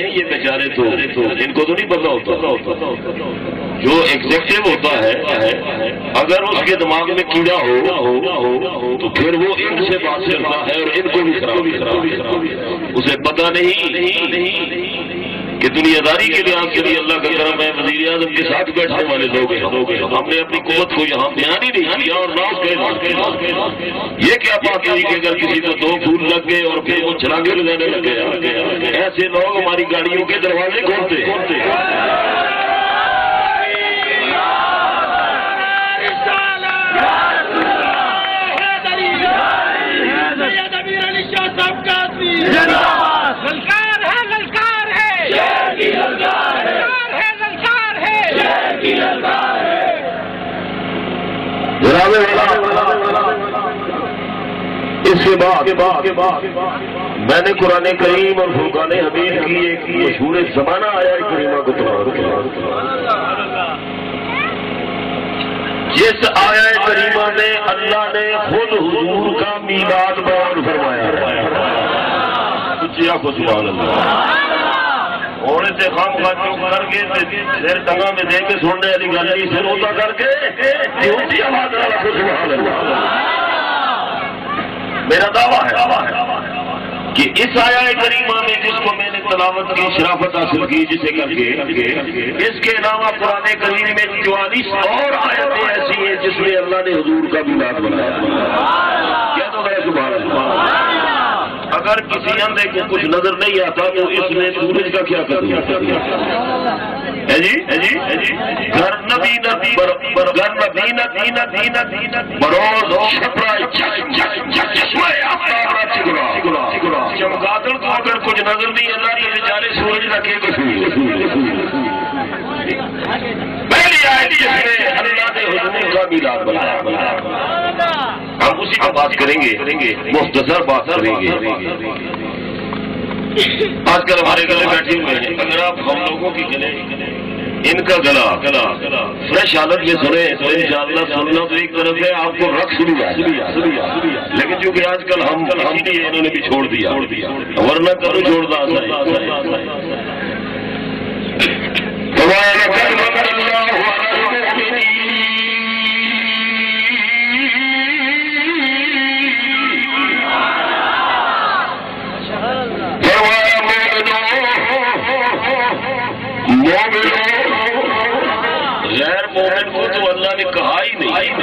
یہ بیچارے تو ان کو تو نہیں پتا ہوتا۔ جو ایگزیکٹو ہوتا ہے، اگر اس کے دماغ میں کیڑا ہو، تو پھر وہ ان سے بات کرتا ہے اور ان کو بھی خراب خراب اسے پتا نہیں۔ کہ دنیا داری کے لحاظ سے بھی اللہ کا کرم ہے، وزیر اعظم کے ساتھ بیٹھنے والے لوگ ہیں۔ ہم نے اپنی قوت کو یہاں بیان ہی نہیں کیا اور نہ یہ کیا بات ہوئی کہ اگر کسی کو دو پھول لگ گئے اور پھر وہ چھلانگے لگانے لگ گئے؟ ایسے لوگ ہماری گاڑیوں کے دروازے کھولتے للکار ہے للکار ہے للکار ہے للکار ہے اس کے بعد میں نے قرآن کریم اور فرقان حمید کی ایک مشہور زمانہ آیا ہے کریمہ کو جس آیا کریمہ میں اللہ نے خود حضور کا میلاد بیان فرمایا کچھ سبحان اللہ ہونے سے خام خاص کر کے سر ٹنگا میں دے کے سننے والی گل نہیں سر ہوتا کر کے اونچی آواز والا سبحان اللہ میرا دعویٰ ہے کہ اس آیا کریمہ میں جس کو میں نے تلاوت کی شرافت حاصل کی جسے کر کے اس کے علاوہ قرآن کریم میں چوالیس اور آیتیں ایسی ہیں جس میں اللہ نے حضور کا بھی بات بنایا کیا تو ہے سبحان اللہ اگر کسی اندھے کو کچھ نظر نہیں آتا تو اس میں سورج کا کیا کروں ہے جی جی جی گھر نبی نبی گھر نبی نبی نبی نبی بروز چمگادڑ کو اگر کچھ نظر نہیں آتا تو بیچارے سورج رکھے گا پہلی آئے جس اللہ نے حضور کا میلاد بنایا اسی پر بات کریں گے، مختصر بات کریں گے۔ آج کل ہمارے گلے بیٹھے ہوئے ہیں۔ اگر آپ ہم لوگوں کی گلے، ان کا گلا گلا فریش حالت میں سنے تو ان شاء اللہ سننا تو ایک طرف ہے، آپ کو رقص بھی لیکن چونکہ آج کل ہم ہم بھی انہوں نے بھی چھوڑ دیا۔ ورنہ کرو چھوڑ دا غیر مومن کو تو اللہ نے کہا ہی نہیں۔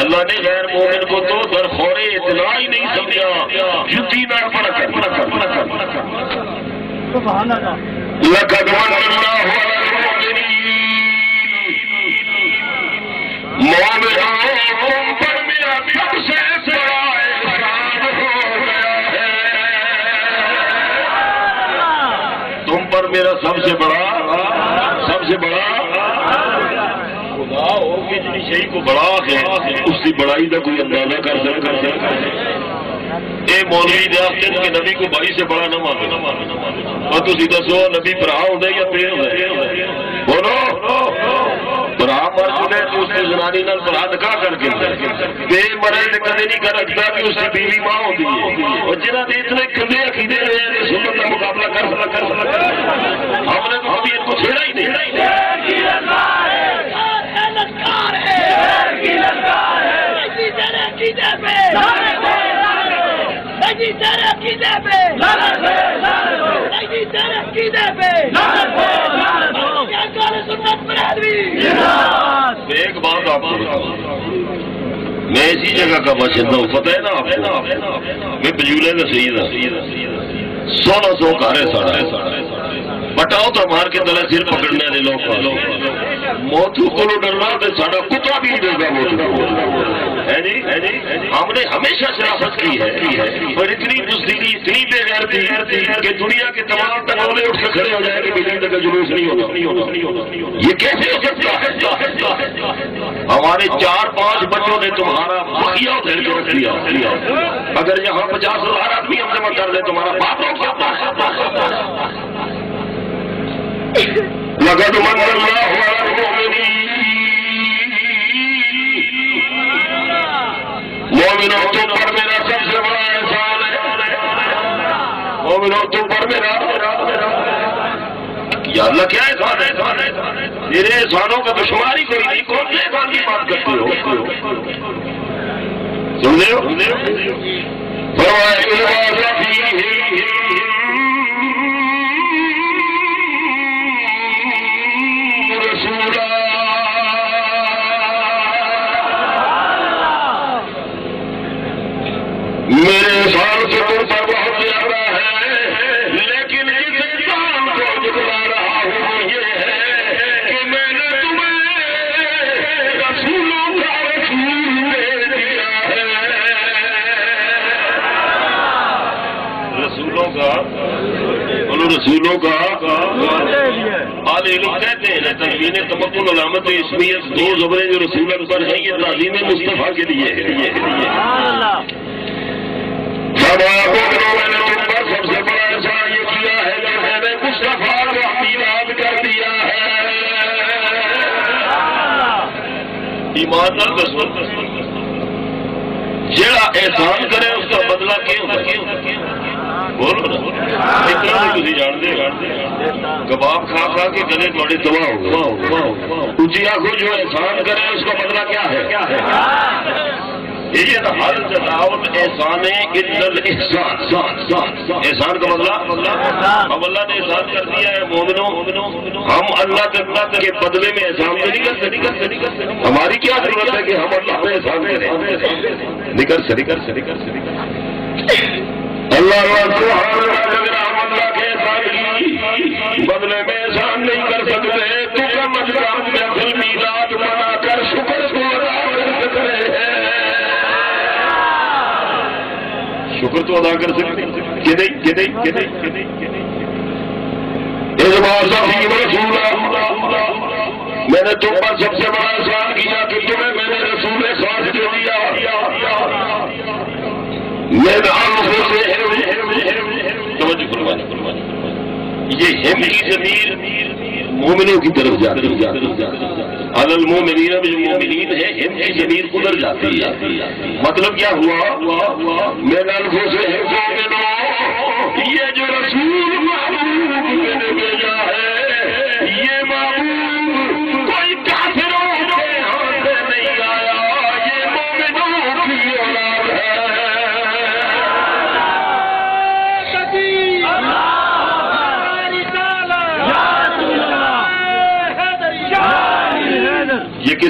اللہ نے غیر مومن کو تو درخور اطلاع ہی نہیں سمجھا۔ جتی نہ پڑ کر۔ لقد من اللہ مومنوں تم پر میرا سب سے میرا سب سے بڑا، سب سے بڑا۔ خدا ہو کہ جنی شہی کو بڑا ہے، اس کی بڑائی کا کوئی اندازہ کر سک کر سک اے مولوی دے آخر کہ نبی کو بھائی سے بڑا نہ مانو اور تھی دسو، نبی برا ہوتا یا پیر ہوتا بولو۔ برا مر چلے تو اس کی زنانی نال برا دکھا کر کے بے مرے تے کدے نہیں کر سکتا کہ اس کی بیوی ماں ہوتی ہے۔ اور جنہ نے اتنے کندے عقیدے ایک بات آپ کو میں اسی جگہ کا باشندہ ہوں پتہ ہے نا آپ کو میں بجولے کا سید ہوں سولہ سو کارے ساڑھا بٹاؤ تو مار کے تلے سر پکڑنے والے لوگ موتو کو ڈرنا تو ساڑا کتا بھی گا موتو ہے جی؟ ہم نے ہمیشہ شرافت کی ہے اور اتنی بزدلی، اتنی بے غیرتی کہ دنیا کے تمام تنولے اٹھ کے کھڑے ہو جائے کہ بجلی تک کا جلوس نہیں ہوتا یہ کیسے ہو سکتا ہے؟ ہمارے چار پانچ بچوں نے تمہارا بقیہ ادھر کے رکھ دیا اگر یہاں پچاس ہزار آدمی ہم جمع کر دے تمہارا باپ ہو سکتا لقد من الله على مومنوں تم پر میرا سب سے بڑا احسان ہے۔ مومنوں تم پر میرا یا اللہ کیا احسان ہے؟ میرے احسانوں کا دشماری کوئی نہیں، کون سے احسان کی بات کرتے ہو؟ سن رہے ہو میرے سال کے طور پر بہت زیادہ ہے، لیکن اس انسان کو جتنا رہا ہوں، یہ ہے کہ میں نے تمہیں رسولوں کا رسول دے دیا ہے۔ رسولوں کا؟ رسولوں کا؟ ہاں، آل علم کہتے ہیں تنوین تمکن علامت اسمیت دو زبریں جو رسول اکبر ہیں، یہ تعلیم مصطفیٰ کے لیے ایمان نال دسو جڑا احسان کرے اس کا بدلہ کیوں بولو نا تھی جانتے کباب کھا کھا کے گلے تھوڑے تباہ ہو اونچی آنکھوں جو احسان کرے اس کا بدلہ کیا ہے؟ احسان احسان کا بدلہ. اب اللہ نے احسان کر دیا ہے مومنوں. ہم اللہ کے بدلے میں احسان نہیں کر سکتے. ہماری کیا ضرورت ہے کہ ہم اللہ پہ احسان کریں؟ نکل سے نکل سے نکل سے اللہ ہم اللہ کے احسان بدلے میں احسان نہیں کر سکتے. تو کم از کم محفل میلاد بنا شکر تو ادا کر سکتے کہ نہیں کہ نہیں کہ نہیں کہ نہیں کہ نہیں میں نے تم پر سب سے بڑا احسان کیا کہ تمہیں میں نے رسول خاص دے دیا۔ میں توجہ فرمانی یہ ہم کی زمین۔ مومنوں کی طرف جاتی الل مومنین میں جو مومنین ہے، ان کی زمین ادھر جاتی ہے۔ مطلب کیا ہوا؟ میں نلفوں سے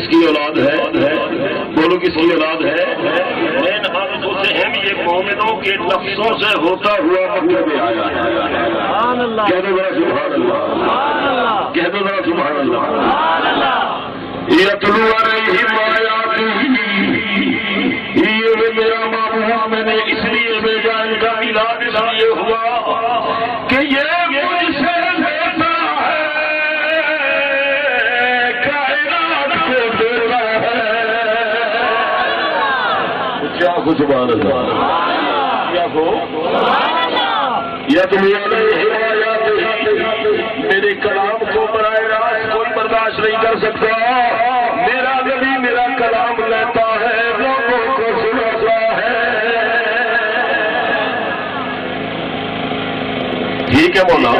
کس کی اولاد ہے؟ بولو کس کی اولاد ہے؟ سے ہم یہ مومنوں کے نفسوں سے ہوتا ہوا مکے میں آیا کہہ دو ذرا سبحان اللہ۔ کہہ دو ذرا سبحان اللہ۔ یتلو علیہم آیاتی یہ میرا میں نے اس لیے بھیجا ان کا علاج اس لیے ہوا۔ کیا ہو؟ یا تم میرے کلام کو برائے راست کوئی برداشت نہیں کر سکتا۔ میرا نبی میرا کلام لیتا ہے لوگوں کو سناتا ہے۔ ٹھیک ہے بولا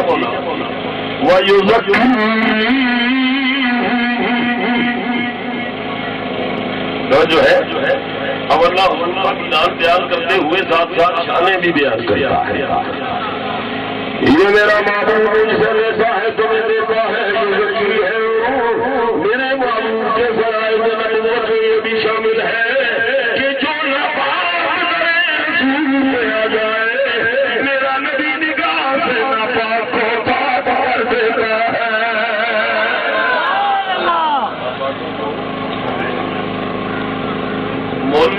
وہ یوزر جو ہے اب اللہ حکومت کا بیان بیان کرتے ہوئے ساتھ ساتھ شانے بھی بیان کرتا ہے۔ یہ میرا معبود مجھ سے لیتا ہے تمہیں دیتا ہے ہے۔ میرے معبود کے ذرائع میں نبوت یہ بھی شامل ہے۔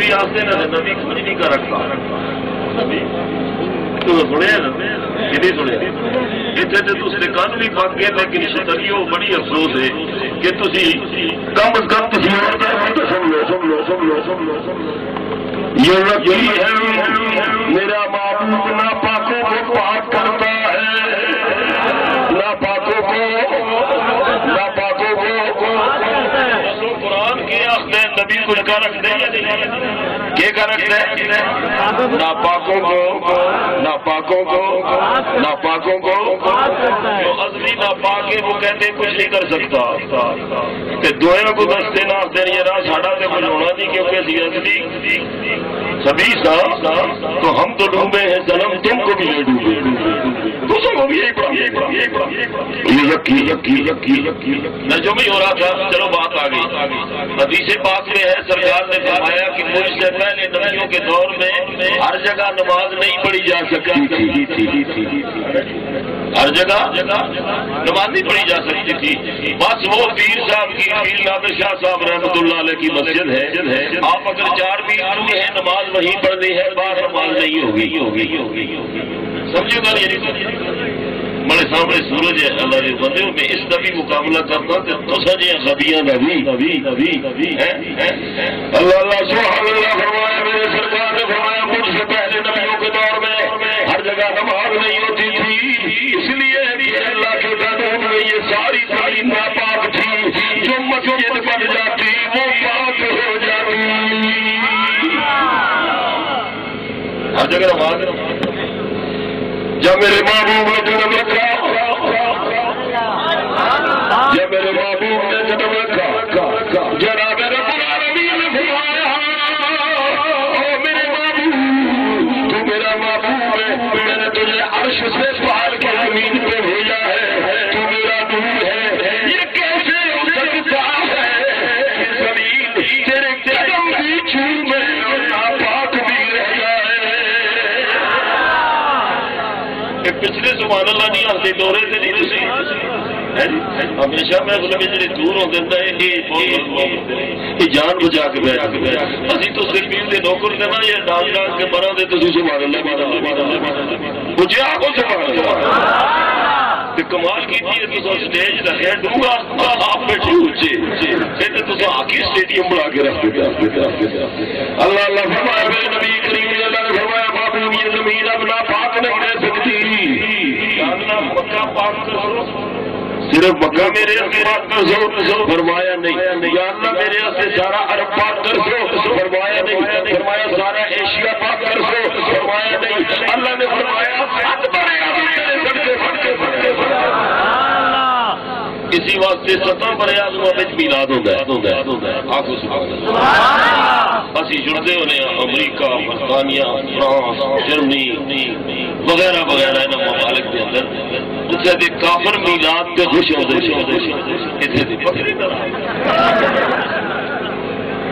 مولوی آتے نا نبی کچھ نہیں کر رکھتا نبی سنیا نا؟ سنیا۔ اتنے تو پک گئے لیکن شکریو بڑی افسوس ہے کہ کم از کم سن لو سن لو سن لو سن لو سن لو یہ ہے۔ میرا معبود ناپاکوں کو پاک کرتا ہے۔ ناپاکوں کو ناپاکوں کو قرآن کے آخر نبی رکھ دیں یا کیا رکھ دیں ناپاکوں کو ناپاکوں کو ناپاکوں کو۔ جو ازلی ناپاک ہے، وہ کہتے کچھ نہیں کر سکتا۔ کہ دویا کو دستے نہ دینی راہ ساڈا تے کچھ ہونا نہیں کیونکہ اسی اصلی سبھی سا، تو ہم تو ڈوبے ہیں ظلم تم کو بھی نہیں ڈوبے۔ دوسروں بھی ہی ہو رہا تھا، چلو بات آ گئی۔ حدیث پاک میں ہے سرکار نے فرمایا کہ مجھ سے پہلے نبیوں کے دور میں ہر جگہ نماز نہیں پڑھی جا سکتی تھی۔ ہر جگہ نماز نہیں پڑھی جا سکتی تھی۔ بس وہ پیر صاحب کی، پیر نادر شاہ صاحب رحمۃ اللہ علیہ کی مسجد ہے۔ آپ اگر چار بھی آدمی ہیں، نماز وہیں پڑھنی ہے باہر نماز نہیں ہوگی۔ ہوگی ہوگی سمجھو گا نہیں؟ بڑے سامنے سورج ہے، اللہ کے بندے، میں اس کا بھی مقابلہ کرتا تو تو سجے خبیاں کا بھی اللہ اللہ، سبحان اللہ فرمایا، میرے سرکار نے فرمایا مجھ سے پہلے نبیوں کے دور میں ہر جگہ نماز نہیں ہوتی تھی۔ اس لیے اللہ کے قانون میں یہ ساری ساری ناپاک تھی۔ جو مسجد بن جاتی، وہ پاک ہو جاتی۔ ہر جگہ نماز۔ جب میرے محبوب نے جنم رکھا سبحان اللہ جی، نہیں آتے دورے سے نہیں تسی ہمیشہ میں مطلب جڑے دور ہوتے ہیں یہ جان بچا کے بیٹھ کے بیٹھ اسی تو صرف دے نوکر دے نا، یہ ڈال ڈال کے مرا دے تسی سبحان اللہ سبحان اللہ مجھے آگو سبحان اللہ۔ کمال کی تھی تو سٹیج دا آپ بیٹھے اونچے پھر تو تو آکی سٹیڈیم بنا کے رکھ دیتے اللہ اللہ فرمایا، میرے نبی کریم اللہ نے فرمایا بابو یہ زمین اب ناپاک نہیں رہ سکتی۔ اللہ مکہ پاک کرو صرف مکہ میرے سے پاک کر سو فرمایا نہیں۔ یا اللہ میرے سے سارا عرب پاک کر سو فرمایا نہیں۔ فرمایا سارا ایشیا پاک کر سو فرمایا نہیں۔ اللہ نے فرمایا اسی واسطے ستاں آدموں میں میلاد ہوتا ہے اسی جڑتے ہونے امریکہ برطانیہ فرانس جرمنی۔ وغیرہ وغیرہ ان ممالک کے اندر۔ اتنے دے کافر میلاد تے خوش ہوتے اتنے دے بکری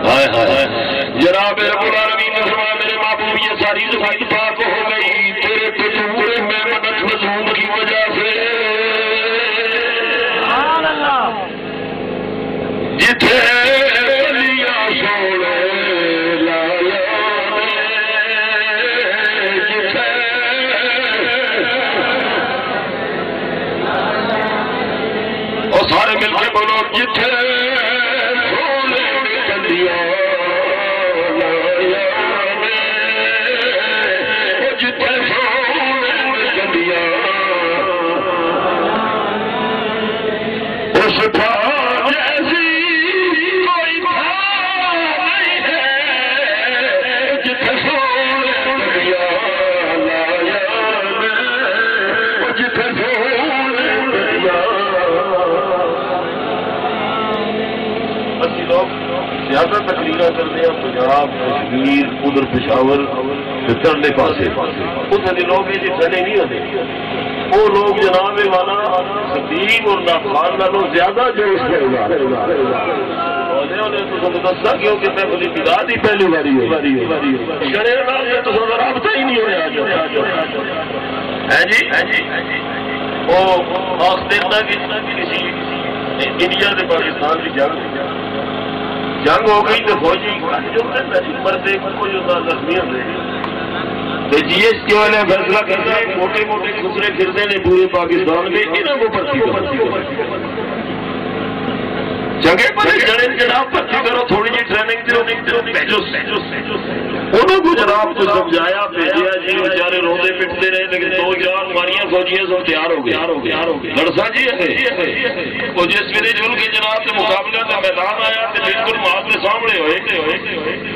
ہائے ہائے۔ جناب رب العالمین نے فرمایا، میرے محبوب، یہ ساری زمین پاک ہو گئی۔ تیرے پٹورے میں مدد مضمون کی وجہ سے۔ سارے مل زیادہ تقریر کرتے ہیں پنجاب کشمیر ادھر پشاور چڑھنے پاسے۔ اتنے لوگ یہ جی چلے نہیں ہوتے۔ وہ لوگ جناب والا صدیق اور نافان نالوں زیادہ جو اس میں دسا کیونکہ میں ہی پہلی باری شرے رابطہ ہی نہیں ہوا جی ہاں جی؟ وہ آخ کسی انڈیا پاکستان کی جنگ جنگ ہو گئی تو فوجی مرتے کوئی ہوتا زخمی ہوتے جی ایس کے والے فیصلہ کرتے ہیں موٹے موٹے خسرے پھرتے ہیں پورے پاکستان میں انہوں کو پرچی پر جڑے جناب پرچی کرو تھوڑی جی ٹریننگ دو انہوں کو جناب کو سمجھایا بھیجیا جی بیچارے روتے پٹتے رہے لیکن دو چار ماریاں فوجیاں سب تیار ہو گئے۔ لڑسا جی ہے۔ وہ جس ویلے جل کے جناب کے مقابلے کا میدان آیا تو بالکل کے سامنے ہوئے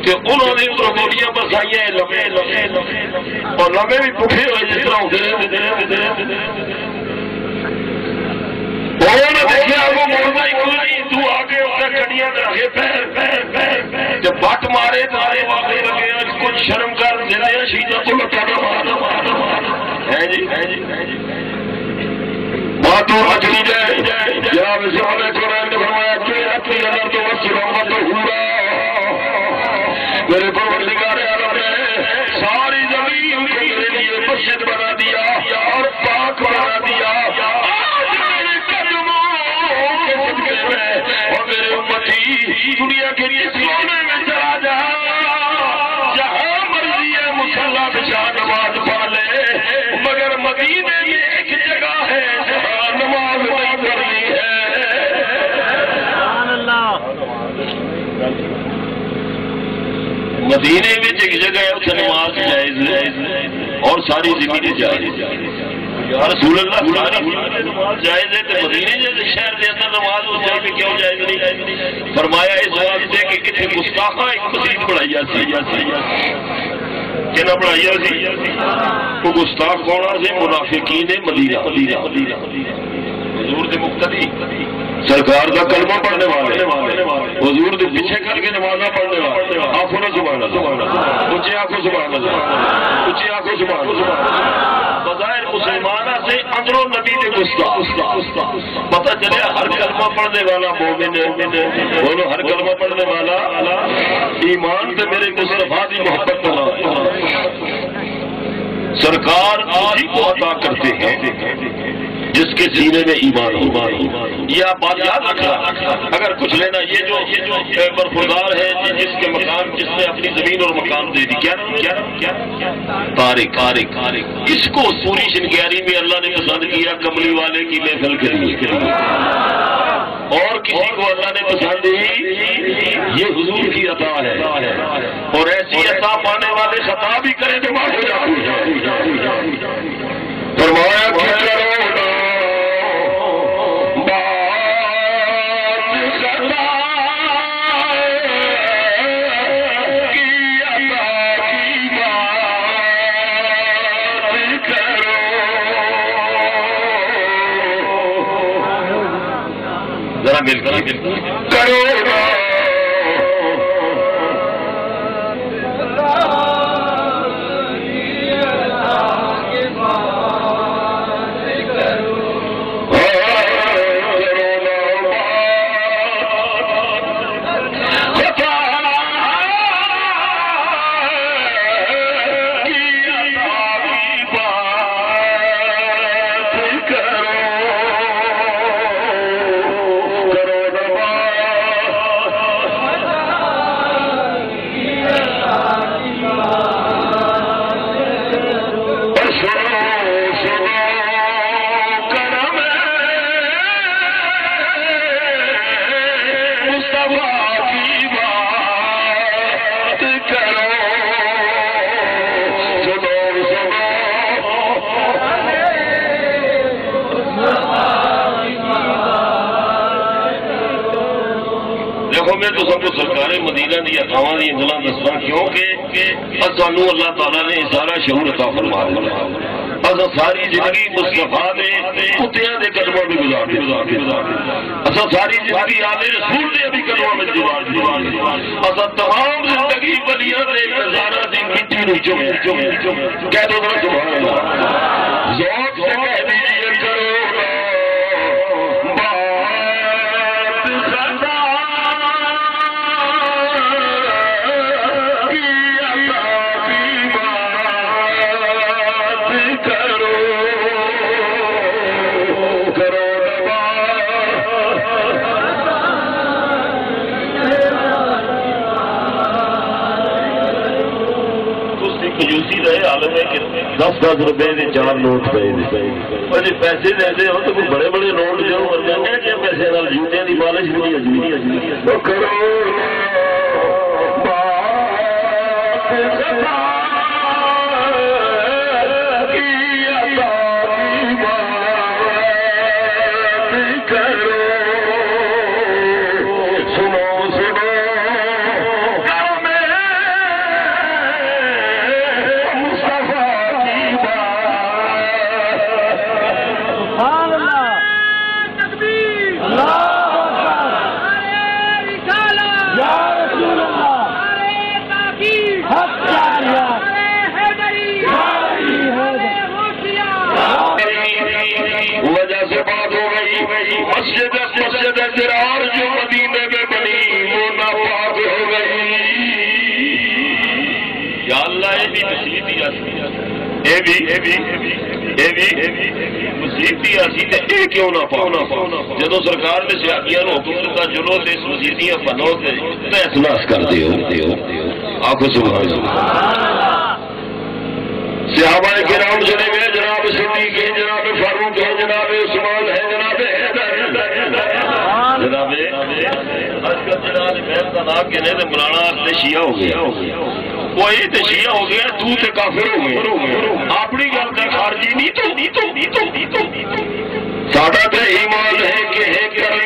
کہ انہوں نے ادھر گولیاں بسائی لمے لمے اور لمے بھی ہوئے جس طرح ہوتے جب بٹ مارے مارے واقعی لگے۔ شرم کر زندہ شہیدوں کو لٹا دو ہے جی ہے جی ہے جی۔ باتوں اجلی جائے۔ جناب اسلام قرآن نے فرمایا کہ اپنی نظر تو بس رحمت ہوا میرے پروردگار عالم نے ساری زمین کو میرے لیے مسجد بنا دیا اور پاک بنا دیا۔ آج میرے قدموں کے صدقے میں اور میرے امتی دنیا کے جس کونے مدینے میں ایک جگہ ہے اتنے نماز جائز ہے، اور ساری زمینیں جائز یا رسول اللہ، ساری نماز جائز ہے تو مدینے جیسے شہر کے اندر نماز اس جگہ پہ کیوں جائز نہیں؟ فرمایا اس واسطے کہ کتنے گستاخا ایک مسجد پڑھائی جاتی کہنا پڑھائی جاتی وہ گستاخ کون سے منافقین مدینہ۔ مدینہ مدینہ حضور دے مقتدی۔ سرکار کا کلمہ پڑھنے والے، حضور دے پیچھے کر کے نمازہ پڑھنے والے۔ آنکھوں نے سبحان اللہ اونچے آنکھوں سبحان اللہ اونچے آنکھوں سبحان اللہ بظاہر مسلمانہ سے اندروں نبی دے گستاخ۔ پتہ چلے ہر کلمہ پڑھنے والا مومن ہے۔ بولو ہر کلمہ پڑھنے والا۔ ایمان تے میرے مصطفیٰ دی محبت ہونا سرکار آج کو عطا کرتے ہیں۔ جس کے سینے میں ایمان ہو۔ یہ آپ بات یاد رکھنا۔ اگر کچھ لینا، یہ جو برفردار ہے جس کے مکان جس نے اپنی زمین اور مکان دے دی۔ کیا تارک تارک اس کو سوری شنگیاری میں اللہ نے پسند کیا، کملی والے کی محفل کے لیے۔ اور کسی کو اللہ نے پسند دی یہ حضور کی عطا ہے۔ اور ایسی عطا پانے والے خطا بھی کریں تو معاف فرمایا کہ کرو ذرا دیکھو سب کو سرکار مدینہ دیا، گاواں دی گلاں دسنا کیونکہ سانو اللہ تعالی نے سارا شعور عطا فرما دیا۔ اصا ساری زندگی مصطفیٰ دے کتیاں دے قدموں میں گزار دی اصا ساری زندگی آلے رسول دے ابھی قدموں میں گزار دی اصا تمام زندگی ولیاں دے نظارہ دی مٹی نو چوم کہہ دو ذرا سبحان اللہ۔ ذوق سے کہہ دیجیے دس دس روپے کے چار نوٹ پے پیسے دیتے ہو تو بڑے بڑے نوٹ جو پیسے جوتیا کی مالش بھی تکبیر اللہ آسی آسی تے اے کیوں نہ پاؤ جدو سرکار نے سیاحیاں نو حکم دیتا چلو تے اس مسیحیاں بنو تے تحس ناس کر دیو آخو سبحان اللہ صحابہ کرام چلے گئے جناب صدیق ہیں جناب فاروق ہیں جناب عثمان ہیں جناب جناب جناب کے نے مرانا تے شیعہ ہو گیا وہ یہ تے شیعہ ہو گیا تو تے کافر ہو گیا اپنی گل تے خارجی نہیں تو تو تو تو ساڈا تے ایمان ہے کہ ہے کرنے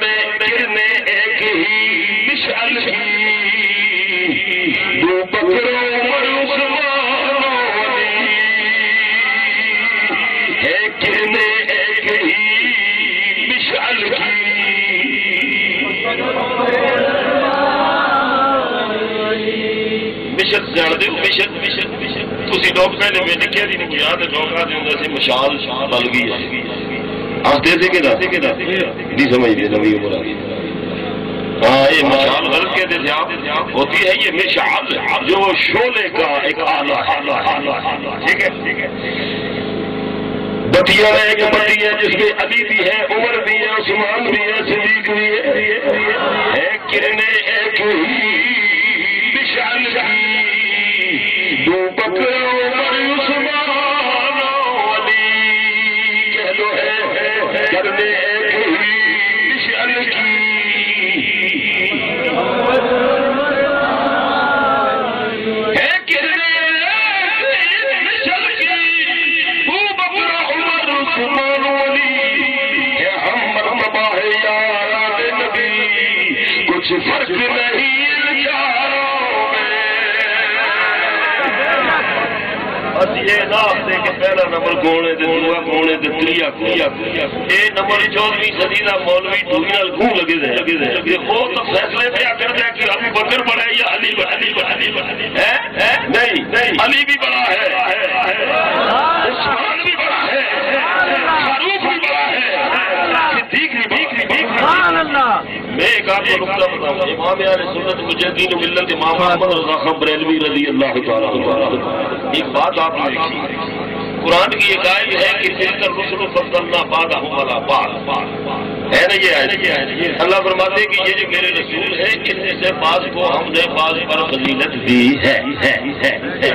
مشن جان دے مشن تسی لوگ پہلے میں دی نہیں یاد ہے لوگ آتے ہوں سے مشال بل گئی ہے۔ آختے تھے کہ تھے کہ نہ نہیں سمجھ دے نبی عمر آگئی ہاں یہ مشال کہتے تھے آپ ہوتی ہے یہ مشال۔ جو شولے کا ایک آلہ ٹھیک ہے ٹھیک ہے؟ بتیا ہے ایک بتی ہے جس میں علی بھی ہے عمر بھی ہے عثمان بھی ہے صدیق بھی ہے۔ کرنے ایک ہی۔ کچھ فرق نہیں یہ نام دے کے پہلا نمبر تریا کیا اے 14ویں صدی دا مولوی ٹوئی نال لگے دے۔ لگے دے۔ کہ او تو فیصلے پہ کر دے کہ ابو بکر بڑا ہے یا علی بڑا علی بڑا علی بڑا ہے؟ نہیں۔ نہیں علی بھی بڑا ہے عثمان بھی بڑا ہے فاروق بھی بڑا ہے صدیق بھی بڑا ہے سبحان اللہ میں ایک آپ کو نقطہ بتاؤں گا۔ امام اہل سنت مجدین ملت امام محمد رضا خان بریلوی رضی اللہ تعالیٰ ایک بات آپ نے دیکھی قرآن کی ایک آیت ہے کہ تلک الرسل فضلنا بعدهم على بعض ہے نا یہ آیت؟ اللہ فرماتے ہیں کہ یہ جو میرے رسول ہیں، ان میں سے بعض کو ہم نے بعض پر فضیلت دی ہے۔ ہے ہے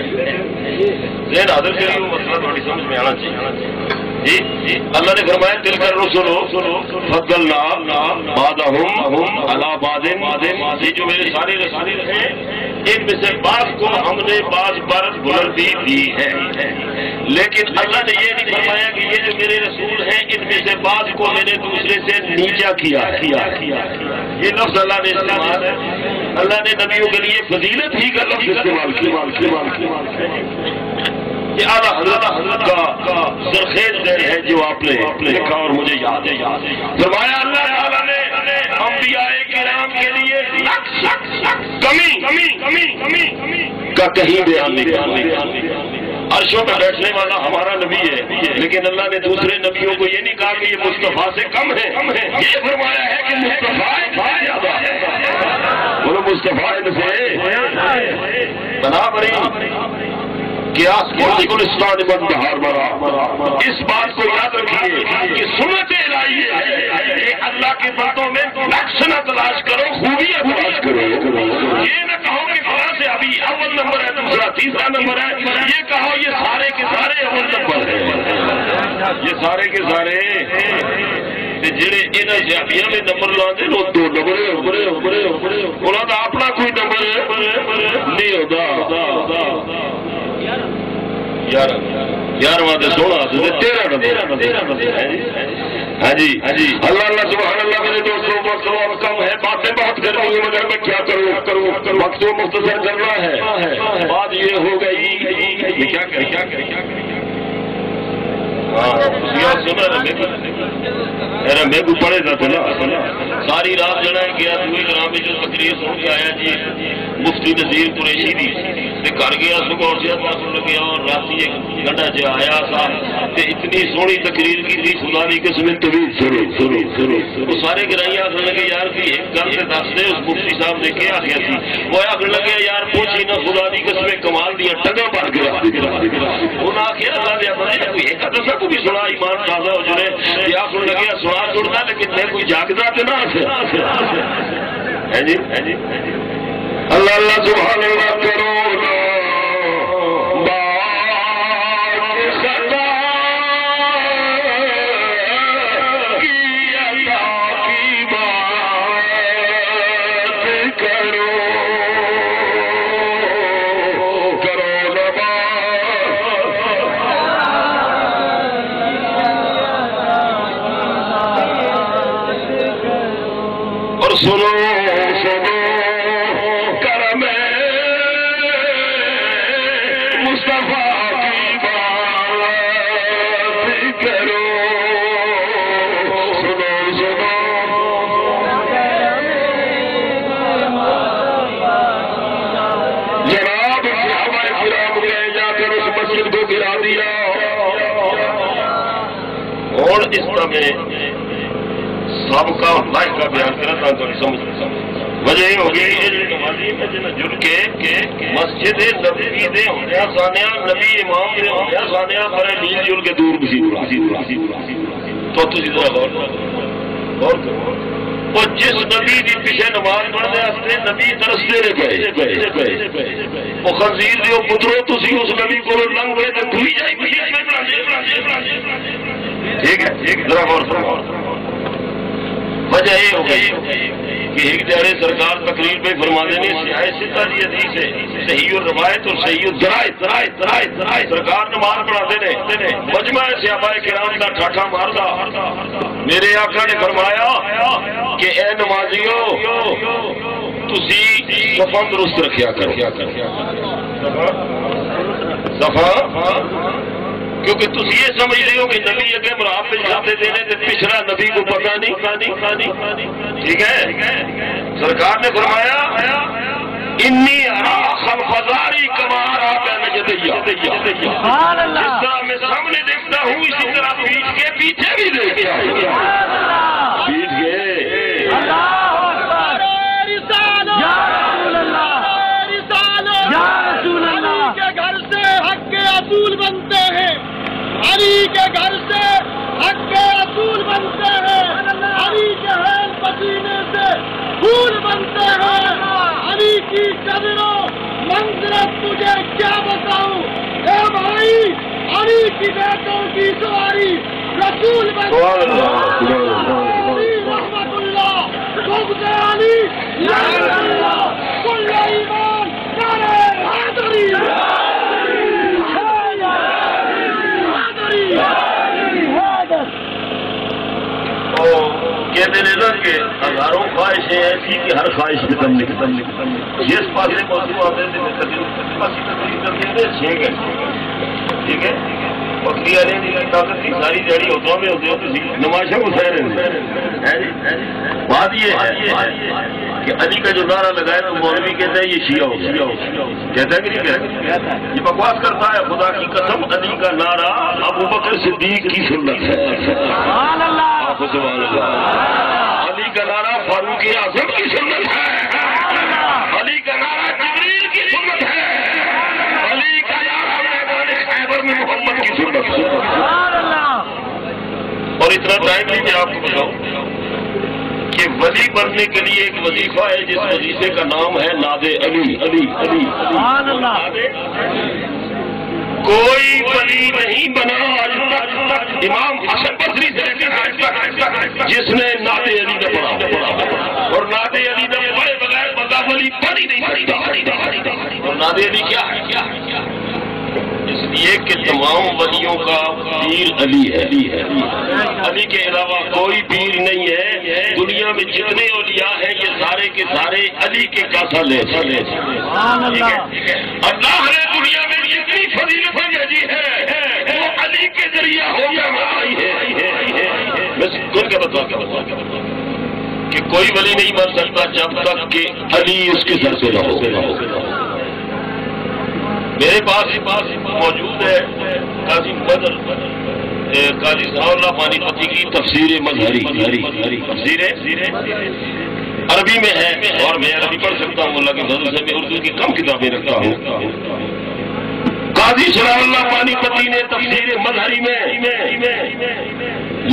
ذہن حاضر کے لیے مسئلہ تھوڑی سمجھ میں آنا چاہیے۔ جی جی۔ اللہ نے فرمایا دل کر رسولو فضلنا یہ جو میرے سارے رسول ہیں، ان میں سے بعض کو ہم نے بعض پر بلندی دی ہے۔ لیکن اللہ نے یہ نہیں فرمایا کہ یہ جو میرے رسول ہیں، ان میں سے بعض کو میں نے دوسرے سے نیچا کیا۔ کیا کیا یہ لفظ اللہ نے استعمال ہے اللہ نے نبیوں کے لیے فضیلت ہی کا لفظ استعمال کیا۔ یہ اعلیٰ حضرت کا سرخیز دیر ہے جو آپ نے لکھا اور مجھے یاد ہے۔ یاد فرمایا اللہ تعالیٰ نے انبیاء کرام کے لیے کمی کمی کمی کمی کا کہیں بیان نہیں عرشوں میں بیٹھنے والا ہمارا نبی ہے، لیکن اللہ نے دوسرے نبیوں کو یہ نہیں کہا کہ یہ مصطفیٰ سے کم ہے۔ یہ فرمایا ہے کہ مصطفیٰ زیادہ ہے۔ بولو، مصطفیٰ سے بنا بری۔ کیا گلستان بند بہار مرا اس بات کو یاد رکھیے کہ سنت الہی ہے۔ کہ اللہ کے باتوں میں نقص نہ تلاش کرو خوبیاں تلاش کرو۔ یہ نہ کہو کہ فلاں سے ابھی اول نمبر ہے دوسرا تیسرا نمبر ہے۔ یہ کہو یہ سارے کے سارے اول نمبر ہے یہ سارے کے سارے جابیاں میں نمبر لاندے نو دو نمبر انہاں دا اپنا کوئی نمبر نہیں ہوتا۔ گیارہواں سولہ تیرہ ہاں جی؟ اللہ اللہ سبحان اللہ میرے دوستوں وقت بہت کم ہے باتیں بہت کرنی ہے مگر میں کیا کروں وقت کو مختصر کرنا ہے۔ بات یہ ہو گئی کیا کیا کیا ہاں سنا میرا میں کو پڑھے تھا نا ساری رات جڑا ہے گیا دوئی گرام میں جو تقریر سن کے آیا جی مفتی نذیر قریشی دی۔ تے کر گیا صبح اور جی سے پاس لگیا اور راتی ایک گھنٹہ جے آیا سا۔ تے اتنی سونی تقریر کی تھی خدا دی قسم طویل سنو سنو سنو وہ سارے گرائیاں آخر لگے، یار کہ ایک گل سے دس دے، اس مفتی صاحب نے کیا آخیا تھی وہ آخر لگے، یار پوچھی نہ، خدا دی قسم کمال دیا ٹگا بھر کے رکھ دی انہاں آخیا، اللہ دیا بندے کوئی ایک دسا کو بھی سنا، ایمان تازہ ہو جائے یہ آخر لگے، سنا چھوڑنا لیکن میں کوئی جاگتا تو نہ ہاں جی؟ ہاں جی؟, ہاں جی؟ اللہ اللہ سبحان اللہ کرو سنو سنو، کرم مصطفیٰ کی بات کرو۔ سنو سنو۔ جناب صحابہ کرام جا کر اس مسجد کو گرا دیا۔ اور اس طرح سب کا لائف کا بیان کرا تھا سمجھ وجہ یہ ہوگی جڑ کے مسجد نبی دے ہوندیا سانیا نبی امام دے ہوندیا سانیا پر نیل جل کے دور بسی تو تسی ذرا غور غور کرو۔ وہ جس نبی دی پیچھے نماز پڑھنے واسطے نبی ترستے رہے گئے۔ وہ خنزیر دیو پترو تسی اس نبی کو لنگ گئے تے بھولی جائی ٹھیک ہے؟ ٹھیک ذرا غور کرو۔ وجہ یہ ہو گئی کہ ایک جڑے سرکار تقریر پہ فرما دینے سیاہ ستا جی حدیث ہے، صحیح الروایت اور صحیح الدرائے درائے درائے درائے سرکار نماز پڑھا دینے مجمع صحابہ کرام کا ٹھاٹھا ماردا۔ میرے آقا نے فرمایا کہ اے نمازیو، تسی صفا درست رکھیا کرو۔ صفا کیونکہ تھی یہ سمجھ رہے ہو کہ نبی اگے پہ جاتے دینے تے پچھڑا نبی کو پتا نہیں ٹھیک ہے؟ سرکار نے فرمایا انی جس طرح میں سامنے دیکھتا ہوں اسی طرح پیٹ کے پیچھے بھی دیکھتا ہوں پیٹ کے اللہ اکبر یا رسول اللہ یا رسول اللہ کے گھر سے حق کے اصول بنتے ہیں علی کے گھر سے حق کے اصول بنتے ہیں۔ علی کے حیل پسینے سے پھول بنتے ہیں۔ علی کی قدروں منظرت تجھے کیا بتاؤں؟ اے بھائی علی کی بیٹوں کی سواری رسول بنتے ہیں۔ رحمت اللہ بغض علی لعنت اللہ کل ایمان نعرہ حیدری کہتے ہیں نا کہ ہزاروں خواہشیں ایسی کہ ہر خواہش میں دم نکل جس پاس موضوع آتے ہیں ٹھیک ہے؟ بکری والے کی طاقت کی ساری جڑی ہوتا میں ہوتے ہو نماشا کو سہ رہے بات یہ ہے کہ علی کا جو نعرہ لگایا تو مولوی کہتا ہے یہ شیعہ ہو کہتا ہے کہ نہیں کہتا؟ یہ بکواس کرتا ہے خدا کی قسم علی کا نعرہ ابو بکر صدیق کی سنت ہے۔ علی کا نعرہ فاروق اعظم کی سنت ہے۔ علی کا نعرہ کی سنت ہے۔ علی کا نعرہ میدان خیبر میں محمد کی سنت ہے۔ اور اتنا ٹائم نہیں میں آپ کو بتاؤں۔ کہ ولی بننے کے لیے ایک وظیفہ ہے جس وظیفے کا نام ہے ناد علی۔ علی علی کوئی ولی نہیں بنا امام حسن بصری سے جس نے ناد علی نے پڑھا اور ناد علی نے پڑھے بغیر بندہ ولی پڑھ ہی نہیں اور ناد علی کیا ہے؟ اس لیے کہ تمام ولیوں کا پیر علی ہے۔ علی کے علاوہ کوئی پیر نہیں ہے۔ دنیا میں جتنے اولیاء ہیں یہ سارے کے سارے علی کے کاسا لے سبحان اللہ۔ نے دنیا میں جتنی فضیلت بھیجی ہے وہ علی کے ذریعے ہو ہے۔ میں کھل کے بتا کے بتا کہ کوئی ولی نہیں بن سکتا جب تک کہ علی اس کے سر پہ رہو میرے پاس پاس موجود ہے قاضی بدر۔ قاضی ثناء اللہ پانی پتی کی تفسیر مظہری۔ تفسیر عربی میں ہے اور میں عربی پڑھ سکتا ہوں، اللہ کے فضل سے میں اردو کی کم کتابیں رکھتا ہوں۔ قاضی شرح اللہ پانی پتی نے تفسیر مظہری میں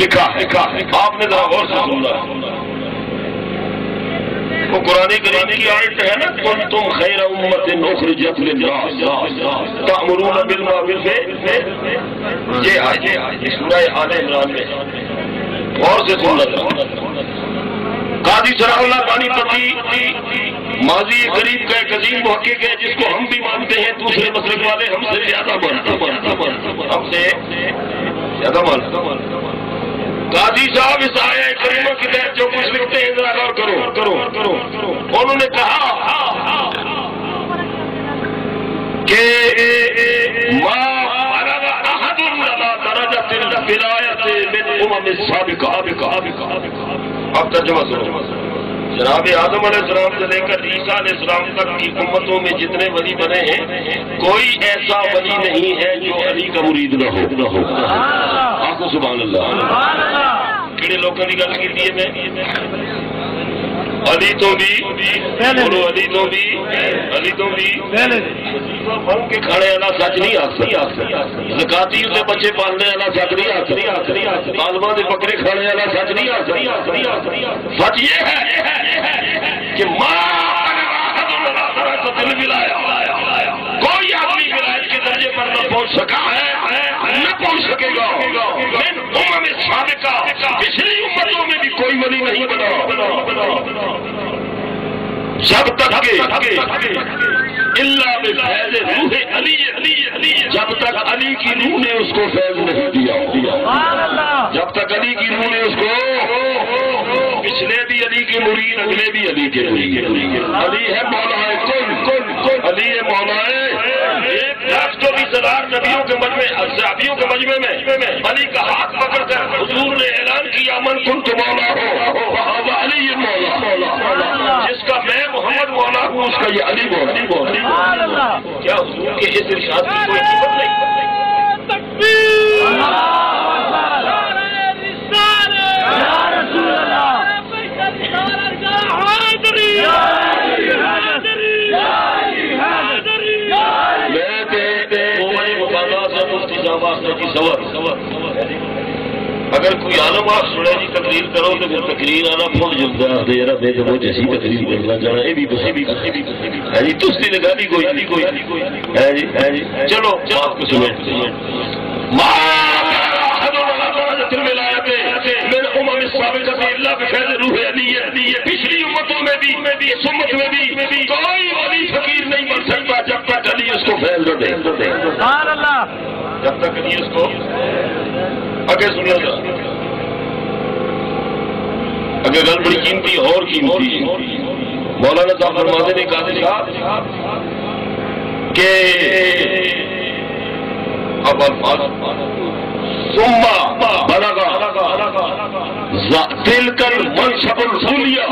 لکھا لکھا آپ نے ذرا غور سے سنا۔ وہ قرآن کریم کی آیت ہے نا کن تم خیر امت اخرجت للناس. تأمرون بالمعروف یہ آیت یہ سورہ آل عمران میں۔ ہے غور سے سن لگا قاضی سراء اللہ پانی پتی، ماضی قریب کا ایک عظیم محقق ہے، جس کو ہم بھی مانتے ہیں، دوسرے مسلک والے ہم سے زیادہ مانتے ہم سے زیادہ مانتے قاضی صاحب اس آیا کریمہ کے تحت جو کچھ لکھتے ہیں ذرا غور کرو۔ کرو کرو انہوں نے کہا کہ ما بلغ احد على درجة الولایت من امم السابقہ اب ترجمہ سنو۔ جناب آدم علیہ السلام سے لے کر عیسیٰ علیہ السلام تک کی امتوں میں جتنے ولی بنے ہیں کوئی ایسا ولی نہیں ہے جو علی کا مرید نہ ہو۔ نہ ہو آخو سبحان اللہ۔ سبحان اللہ۔ کہڑے لوگوں کی گل کی میں؟ علی تو بھی بولو علی تو بھی علی تو بھی۔ بن کے کھانے والا سچ نہیں آ سکتا زکاتی بچے پالنے والا سچ نہیں کے بکرے کھانے والا سچ نہیں سچ یہ ہے کہ ماں کو دل ملایا۔ کوئی آدمی ولایت کے درجے پر نہ پہنچ سکا ہے نہ پہنچ سکے گا۔ امم سابقہ، پچھلی امتوں میں بھی کوئی ولی نہیں بنا۔ جب تک کہ اللہ میں فیض روح علی علی علی جب تک علی کی روح نے اس کو فیض نہیں دیا۔ جب تک علی کی روح نے اس کو پچھلے بھی علی کے مرید، اگلے بھی علی کے مرید۔ علی ہے مولا ہے کل کل کل علی ہے مولا ہے ہزار نبیوں کے مجمع صحابیوں کے مجمع میں علی کا ہاتھ پکڑ کر حضور نے اعلان کیا من کن تو مولا ہو علی مولا جس کا میں محمد مولا ہوں اس کا یہ علی مولا سبحان اللہ کیا حضور کے اس ارشاد کی کوئی قیمت نہیں؟ تکبیر! یا رسول اللہ! جی، کی سور اگر کوئی عالم آپ سنے جی تقریر کرو تو پھر تقریر آنا پھول جلتا ہے۔ یار میں تو جیسی تقریر کرنا چاہنا یہ بھی بسی بھی۔ بسی بھی ہے جی تس دی لگا دی کوئی نہیں۔ کوئی ہے جی ہے جی۔ چلو آپ کو سنو۔ پچھلی امتوں میں بھی اس امت میں بھی کوئی ولی فقیر نہیں بن سکتا جب تک علی اس کو فیض نہ دے۔ سبحان اللہ۔ جب تک علی اس کو اگے سنو گا اگے گل بڑی قیمتی اور قیمتی مولانا صاحب فرماتے نے کہا صاحب، کہ اب الفاظ ثم بلغ دل کر منصب الفلیہ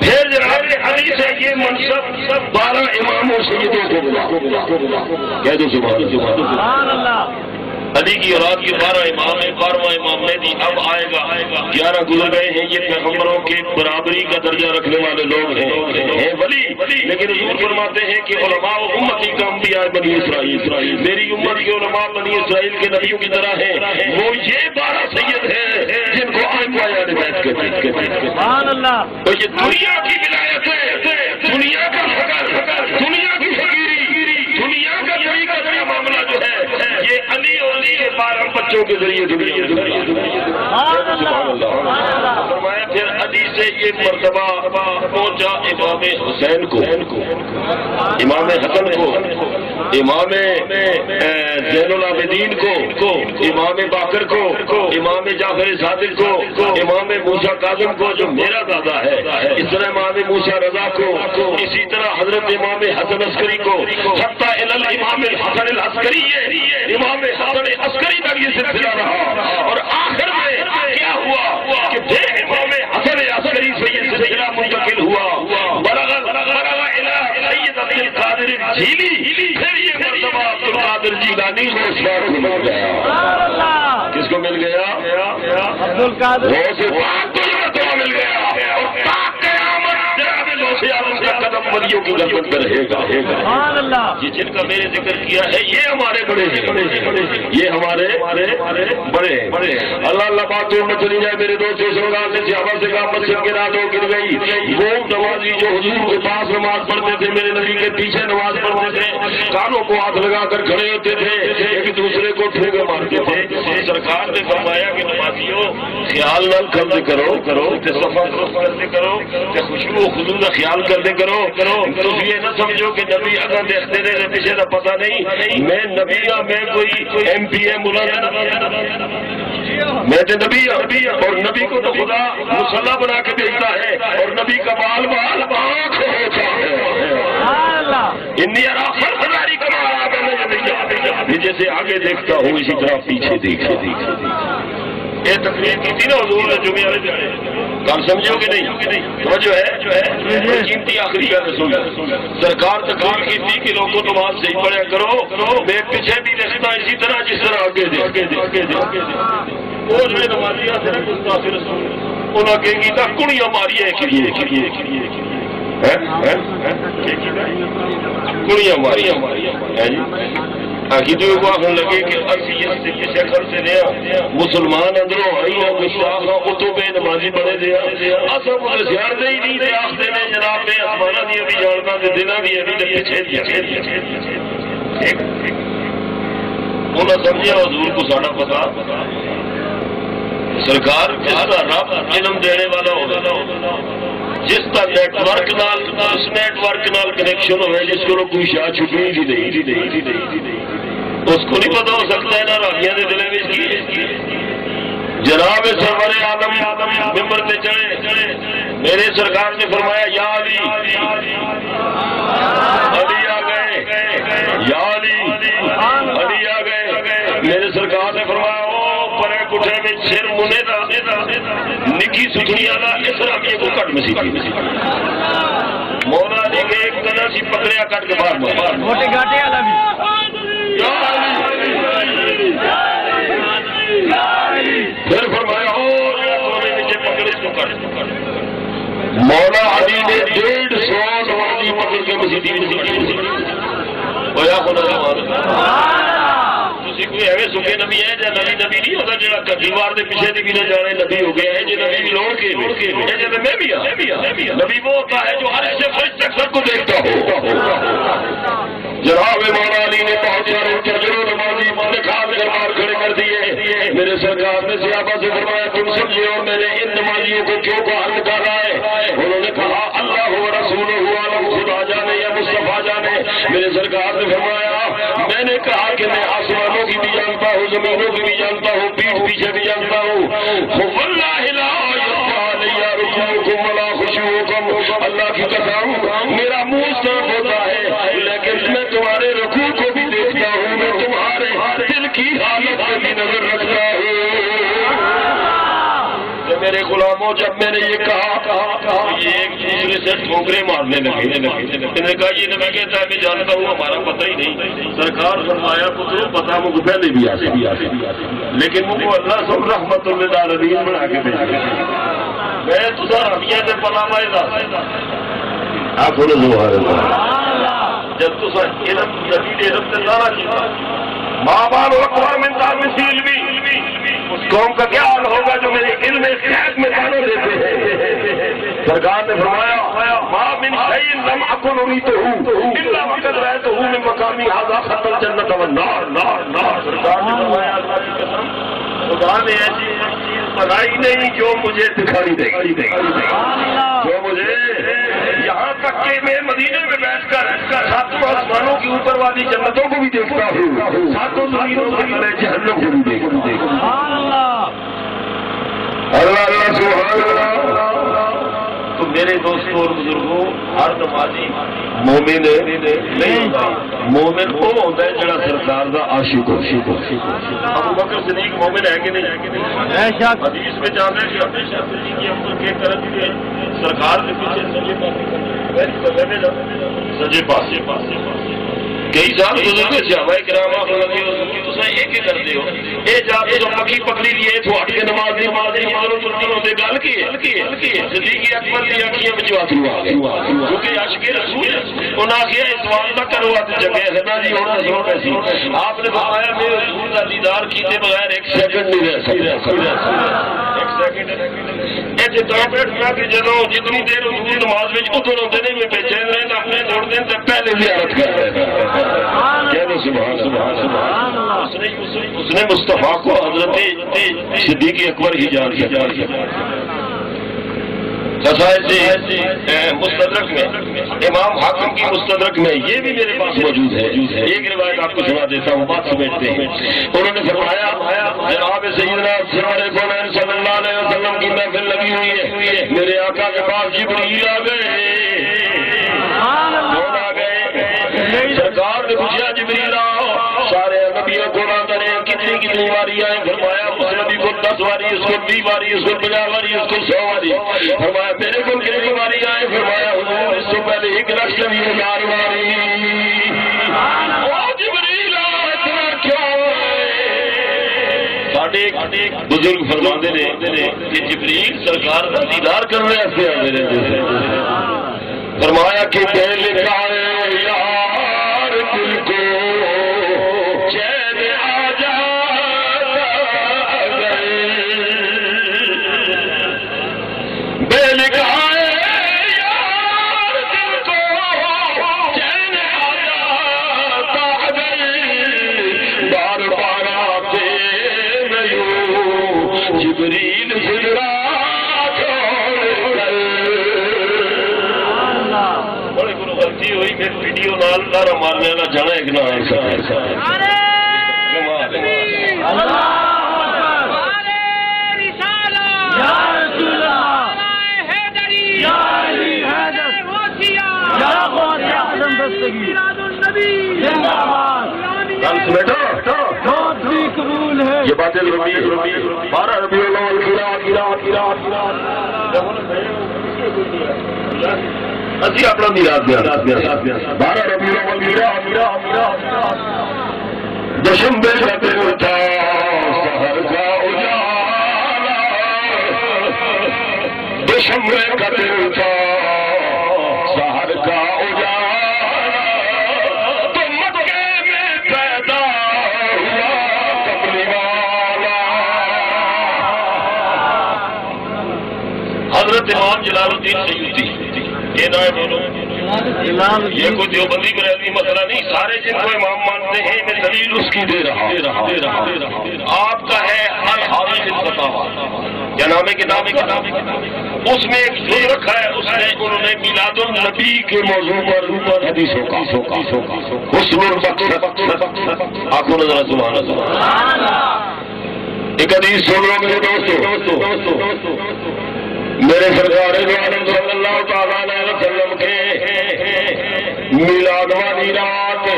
پھر جناب علی سے یہ منصب بارہ اماموں سے یہ دو کہہ دو سبحان اللہ۔ علی کی اولاد کے بارہ امام ہیں بارہواں امام مہدی اب آئے گا۔ گیارہ گزر گئے ہیں یہ پیغمبروں کے برابری کا درجہ رکھنے والے لوگ ہیں۔ ولی لیکن حضور فرماتے ہیں کہ علماء امتی کا انبیاء بنی اسرائیل۔ اسرائیل میری امت کے علماء بنی اسرائیل کے نبیوں کی طرح ہیں۔ وہ یہ بارہ سید ہیں جن کو آئم آیا روایت کرتے تو یہ دنیا کی ولایت ہے۔ دنیا کا فقر دنیا کی دنیا کا طریقہ کا معاملہ جو ہے، یہ علی اور علی کے بارہ بچوں کے ذریعے دنیا سبحان اللہ فرمایا، پھر علی سے یہ مرتبہ پہنچا امام حسین کو۔ امام حسن کو۔ امام زین العابدین کو، امام باقر کو، امام جعفر صادق کو، امام موسا کاظم کو، جو میرا دادا ہے، اس طرح امام موسا رضا کو، اسی طرح حضرت امام حسن عسکری کو، حتیٰ امام الحسن العسکری ہے امام حسن عسکری تک یہ سلسلہ رہا۔ اور آخر میں کیا ہوا کہ بے امام حسن عسکری سے یہ سلسلہ منتقل ہوا۔ برغل برغل الہ سید عبد القادر جیلی القادر جیلانی اس بار کو اللہ کس کو مل گیا؟ عبد القادر مل گیا۔ ولیوں کی گردن پہ رہے گا یہ جن کا میں نے ذکر کیا ہے یہ ہمارے بڑے ہیں۔ یہ ہمارے بڑے ہیں۔ اللہ اللہ بات میں چلی جائے میرے دوست سلگان نے صحابہ سے کہا مسجد کے راتوں گر گئی۔ وہ نمازی جو حضور کے پاس نماز پڑھتے تھے میرے نبی کے پیچھے نماز پڑھتے تھے کانوں کو ہاتھ لگا کر کھڑے ہوتے تھے ایک دوسرے کو ٹھیکے مارتے تھے۔ سرکار نے فرمایا کہ نمازیوں خیال نال کرتے کرو کرو تے صفا درست کرتے کرو خوشبو و خضو کا خیال کرتے کرو۔ کرو، تم یہ نہ سمجھو کہ نبی اگر دیکھتے رہے پیچھے کا پتہ نہیں، میں نبی ہاں میں کوئی ایم پی اے ملازم میں تو نبی ہوں اور نبی کو تو خدا مسلح بنا کے دیکھتا ہے اور نبی کا بال بال آنکھ ہوتا ہے۔ جیسے آگے دیکھتا ہوں، اسی طرح پیچھے دیکھے دیکھے یہ تقریر کی تھی نا حضور نے جمعے والے دن کام سمجھو کہ نہیں؟ توجہ ہے؟ جو ہے قیمتی آخری کا رسول سرکار تقریر کی تھی کہ لوگوں نماز صحیح پڑھا کرو میں پیچھے بھی دیکھتا اسی طرح جس طرح آگے دے۔ آگے دے وہ جو ہے نمازی آتے ہیں گستاخ رسول انہوں نے کہا کڑیاں ماری ہے کریے کریے کریے کڑیاں ماری عقیدے کو آخر لگے کہ اسی سے کسی اکھر سے دیا مسلمان اندروں آئی ہیں گستاخ ہیں اتو بے نمازی بڑے دیا اصل مجھے زیادہ ہی نہیں دے آخ دینے جناب، میں اسمانہ دیا، بھی جاننا دے دینا بھی ابھی دے پیچھے دیا۔ انہوں سمجھا حضور کو ساڑا پتا سرکار جس کا رب علم دینے والا ہوگا جس کا نیٹ ورک نال اس نیٹ ورک نال کنیکشن ہوئے، جس کو کوئی شاہ چھپی ہی نہیں۔ اس کو نہیں پتا ہو سکتا ہے نا راگیاں دے دلے میں جناب سرور عالم ممبر پہ چڑھے۔ میرے سرکار نے فرمایا، یا علی۔ علی آ گئے۔ یا علی۔ علی آ گئے۔ میرے سرکار نے فرمایا سر منے دا نکی سکھنیا دا اس راگیے کو کٹ مسیحی مولا علی کے ایک طرح سی پکڑیا کٹ کے باہر مار۔ موٹے گاٹے والا بھی۔ پھر فرمایا کونے نیچے پکڑے کٹ۔ مولا علی نے ڈیڑھ سو نمازی پکڑ کے ہویا خدا تسی کوئی سکے نبی ہے جے نبی نبی نہیں ہوتا جڑا دیوار دے پیچھے دی بھی نہ جانے نبی ہو گیا ہے جے نبی بھی لوڑ کے لوڑ میں بھی ہوں نبی وہ ہوتا ہے جو ہر سے فرشتے تک سب کو دیکھتا ہو جناب مولا علی نے بہت سارے تجربے نمازی نکال کر مار کھڑے کر دیے میرے سرکار نے صحابہ سے فرمایا تم سمجھے اور میں نے ان نمازیوں کو کیوں باہر نکالا ہے انہوں نے کہا جانتا ہوں بھی جانتا ہوں پیٹ پیچھے بھی جانتا ہوں۔ اللہ کی قسم میرا منہ صاف ہوتا ہے، لیکن میں تمہارے غلاموں، جب میں نے یہ کہا یہ ایک دوسرے سے ٹھوکرے مارنے لگے۔ میں نے کہا، یہ نبی کہتا ہے میں جانتا ہوں، ہمارا پتہ ہی نہیں۔ سرکار فرمایا پتہ پتا مجھے پہلے بھی آتے بھی آتے لیکن مجھے اللہ سب رحمت اللہ العالمین بنا کے بھیجا میں تو سر ہمیاں سے پلا پائے گا آپ بولو جب تو سر علم نبی نے علم سے سارا کیا ماں باپ اکبر میں تعلیم علمی قوم کا کیا حال ہوگا جو میرے علم صحت میں دانوں دیتے ہیں؟ سرکار نے فرمایا ماں من شیء لم اكن اريده الا وقد رايته من مقامي هذا خط والنار نار نار۔ سرکار نے فرمایا خدا نے ایسی چیز بنائی نہیں جو مجھے دکھائی دے۔ جو مجھے مکے میں مدینے میں بیٹھ کر ساتوں آسمانوں کے اوپر والی جنتوں کو بھی دیکھتا ہوں۔ ساتوں زمینوں کے اندر جہنم کو بھی دیکھتا ہوں۔ اللہ۔ اللہ اللہ سبحان اللہ۔ میرے دوستوں اور بزرگوں ہر نمازی مومن نہیں مومن وہ ہوتا ہے جڑا سرکار دا عاشق ہو۔ ابو بکر صدیق مومن ہے کہ نہیں؟ حدیث میں جانا ہے کہ ہمیشہ صدیق افضل کے کرم کے سرکار کے پیچھے سجے پاسے سجے پاسے پاسے کئی سال گزرتے صحابہ کرام تسا یہ کہ کرتے ہو؟ اے جا کے جو پکی پکڑی لیے تو ہٹ کے نماز دی نماز دی، نماز تو نہیں ہوتے گل کی ہے؟ صدیق اکبر دی اکھیاں وچ اترو آ گئے۔ کیونکہ عاشق رسول انہاں کیا اس سوال نہ کرو ات جگہ ہے نا جی ہن دسو پیسی آپ نے فرمایا میں حضور دا دیدار کیتے بغیر ایک سیکنڈ نہیں رہ سکتا۔ ایک سیکنڈ اے جے تو بیٹھنا کہ جدوں جتنی دیر حضور نماز وچ ادھر ہوندے نے میں بے چین رہنا، اپنے توڑ دین تے پہلے زیارت کر اس نے اس مصطفیٰ کو حضرت صدیق اکبر ہی جان کیا مستدرک میں، امام حاکم کی مستدرک میں یہ بھی میرے پاس موجود ہے۔ ایک روایت آپ کو سنا دیتا ہوں، بات سمیٹتے ہیں۔ انہوں نے فرمایا جناب سیدنا صلی اللہ علیہ وسلم کی محفل لگی ہوئی ہے۔ میرے آقا کے پاس جبریل آ گئے۔ کتنی کتنی باری آئے فرمایا اس نبی کو دس باری اس کو بیس باری اس کو پچاس باری اس کو سو باری فرمایا میرے کو کتنی باری آئے؟ فرمایا، حضور، اس سے پہلے ایک لکش نبی ہزار باری بزرگ فرماندے نے کہ جبریل سرکار کا دیدار کرنے واسطے آتے رہتے فرمایا کہ دل کا یار کل سمیٹو بہت بھی قبول ہے یہ باتیں ربی بارہ اسی اپنا میلاد دیا بارہ ربی الاول کی کا اجالا کا اجالا حضرت امام جلال الدین سیوطی یہ نہ بولو۔ یہ کوئی دیوبندی بریلوی مسئلہ نہیں سارے جن کو امام مانتے ہیں میں دلیل اس کی دے رہا آپ کا ہے کیا نام ہے کتاب کتاب اس میں ایک جز رکھا ہے اس میں انہوں نے میلاد النبی کے موضوع پر حدیثوں کا۔ حسن آنکھوں نظر سبحان اللہ۔ ایک حدیث سن لو میرے دوستو۔ میرے سرکار دو عالم صلی اللہ تعالی علیہ وسلم کے میلاد والی رات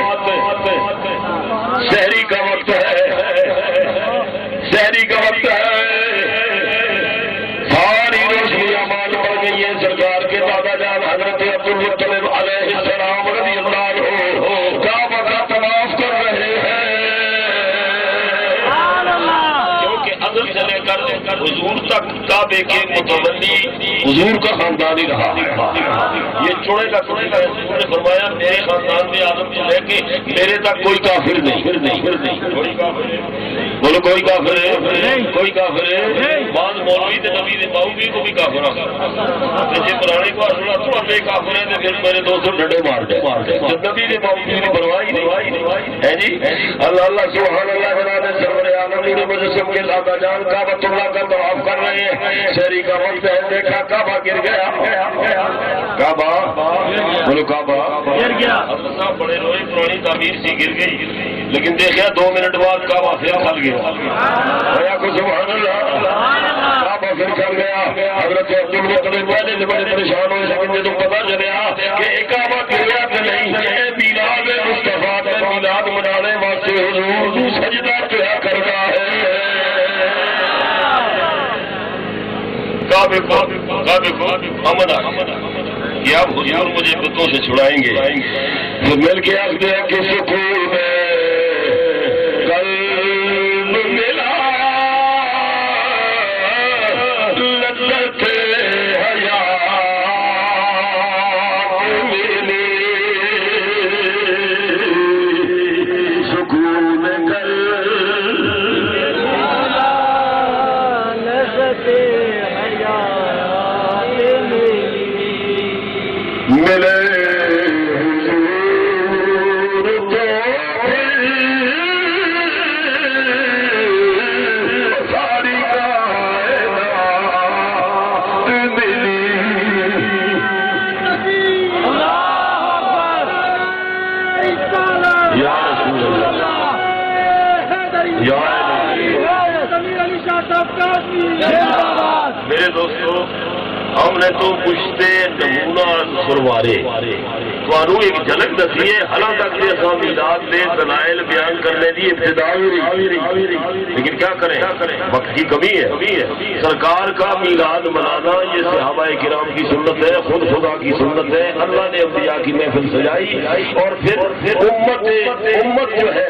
شہری کا کعبے کے متولی حضور کا خاندان ہی رہا ہے۔ یہ چوڑے کا چوڑے کا حضور نے فرمایا میرے خاندان میں آدم سے لے کے میرے تک کوئی کافر نہیں۔ پھر نہیں پھر نہیں۔ بولو کوئی کافر ہے کوئی کافر ہے بعض مولوی تے نبی دے باوی کو بھی کافر تے جے پرانے کو اصل تو اپنے کافر ہے تے پھر میرے دوست ڈنڈے مار دے۔ نبی دے باوی کی پرواہ ہی نہیں۔ ہے جی؟ اللہ اللہ سبحان اللہ بنا دے سرور عالم نے مجسم کے لادا جان کعبۃ اللہ کا طواف کر رہے ہیں۔ شہری کا وقت ہے دیکھا کعبہ گر گیا۔ کعبہ؟ بولو کعبہ۔ گر گیا۔ صاحب بڑے روئے پرانی تعمیر سی گر گئی۔ لیکن دیکھا دو منٹ بعد کعبہ پھر کھل گیا۔ بھیا کو سبحان اللہ۔ کعبہ پھر کھل گیا۔ حضرت عبد المطلب پہلے سے بڑے پریشان ہوئے لیکن جب پتا چلیا کہ ایک کعبہ تو نہیں کعبے کو کعبے کو امن آ کہ حضور مجھے بتوں سے چھڑائیں گے۔ پھر مل کے آخ دیا کہ نے تو پشتے نمونہ سروارے تو ایک جھلک دسی ہے حالان تک کے اصل میلاد دے، دلائل بیان کرنے دی ابتدا لیکن کیا کریں؟ وقت کی کمی ہے۔ سرکار کا میلاد منانا، یہ صحابہ کرام کی سنت ہے، خود خدا کی سنت ہے۔ اللہ نے انبیاء کی محفل سجائی۔ اور پھر امت امت جو ہے،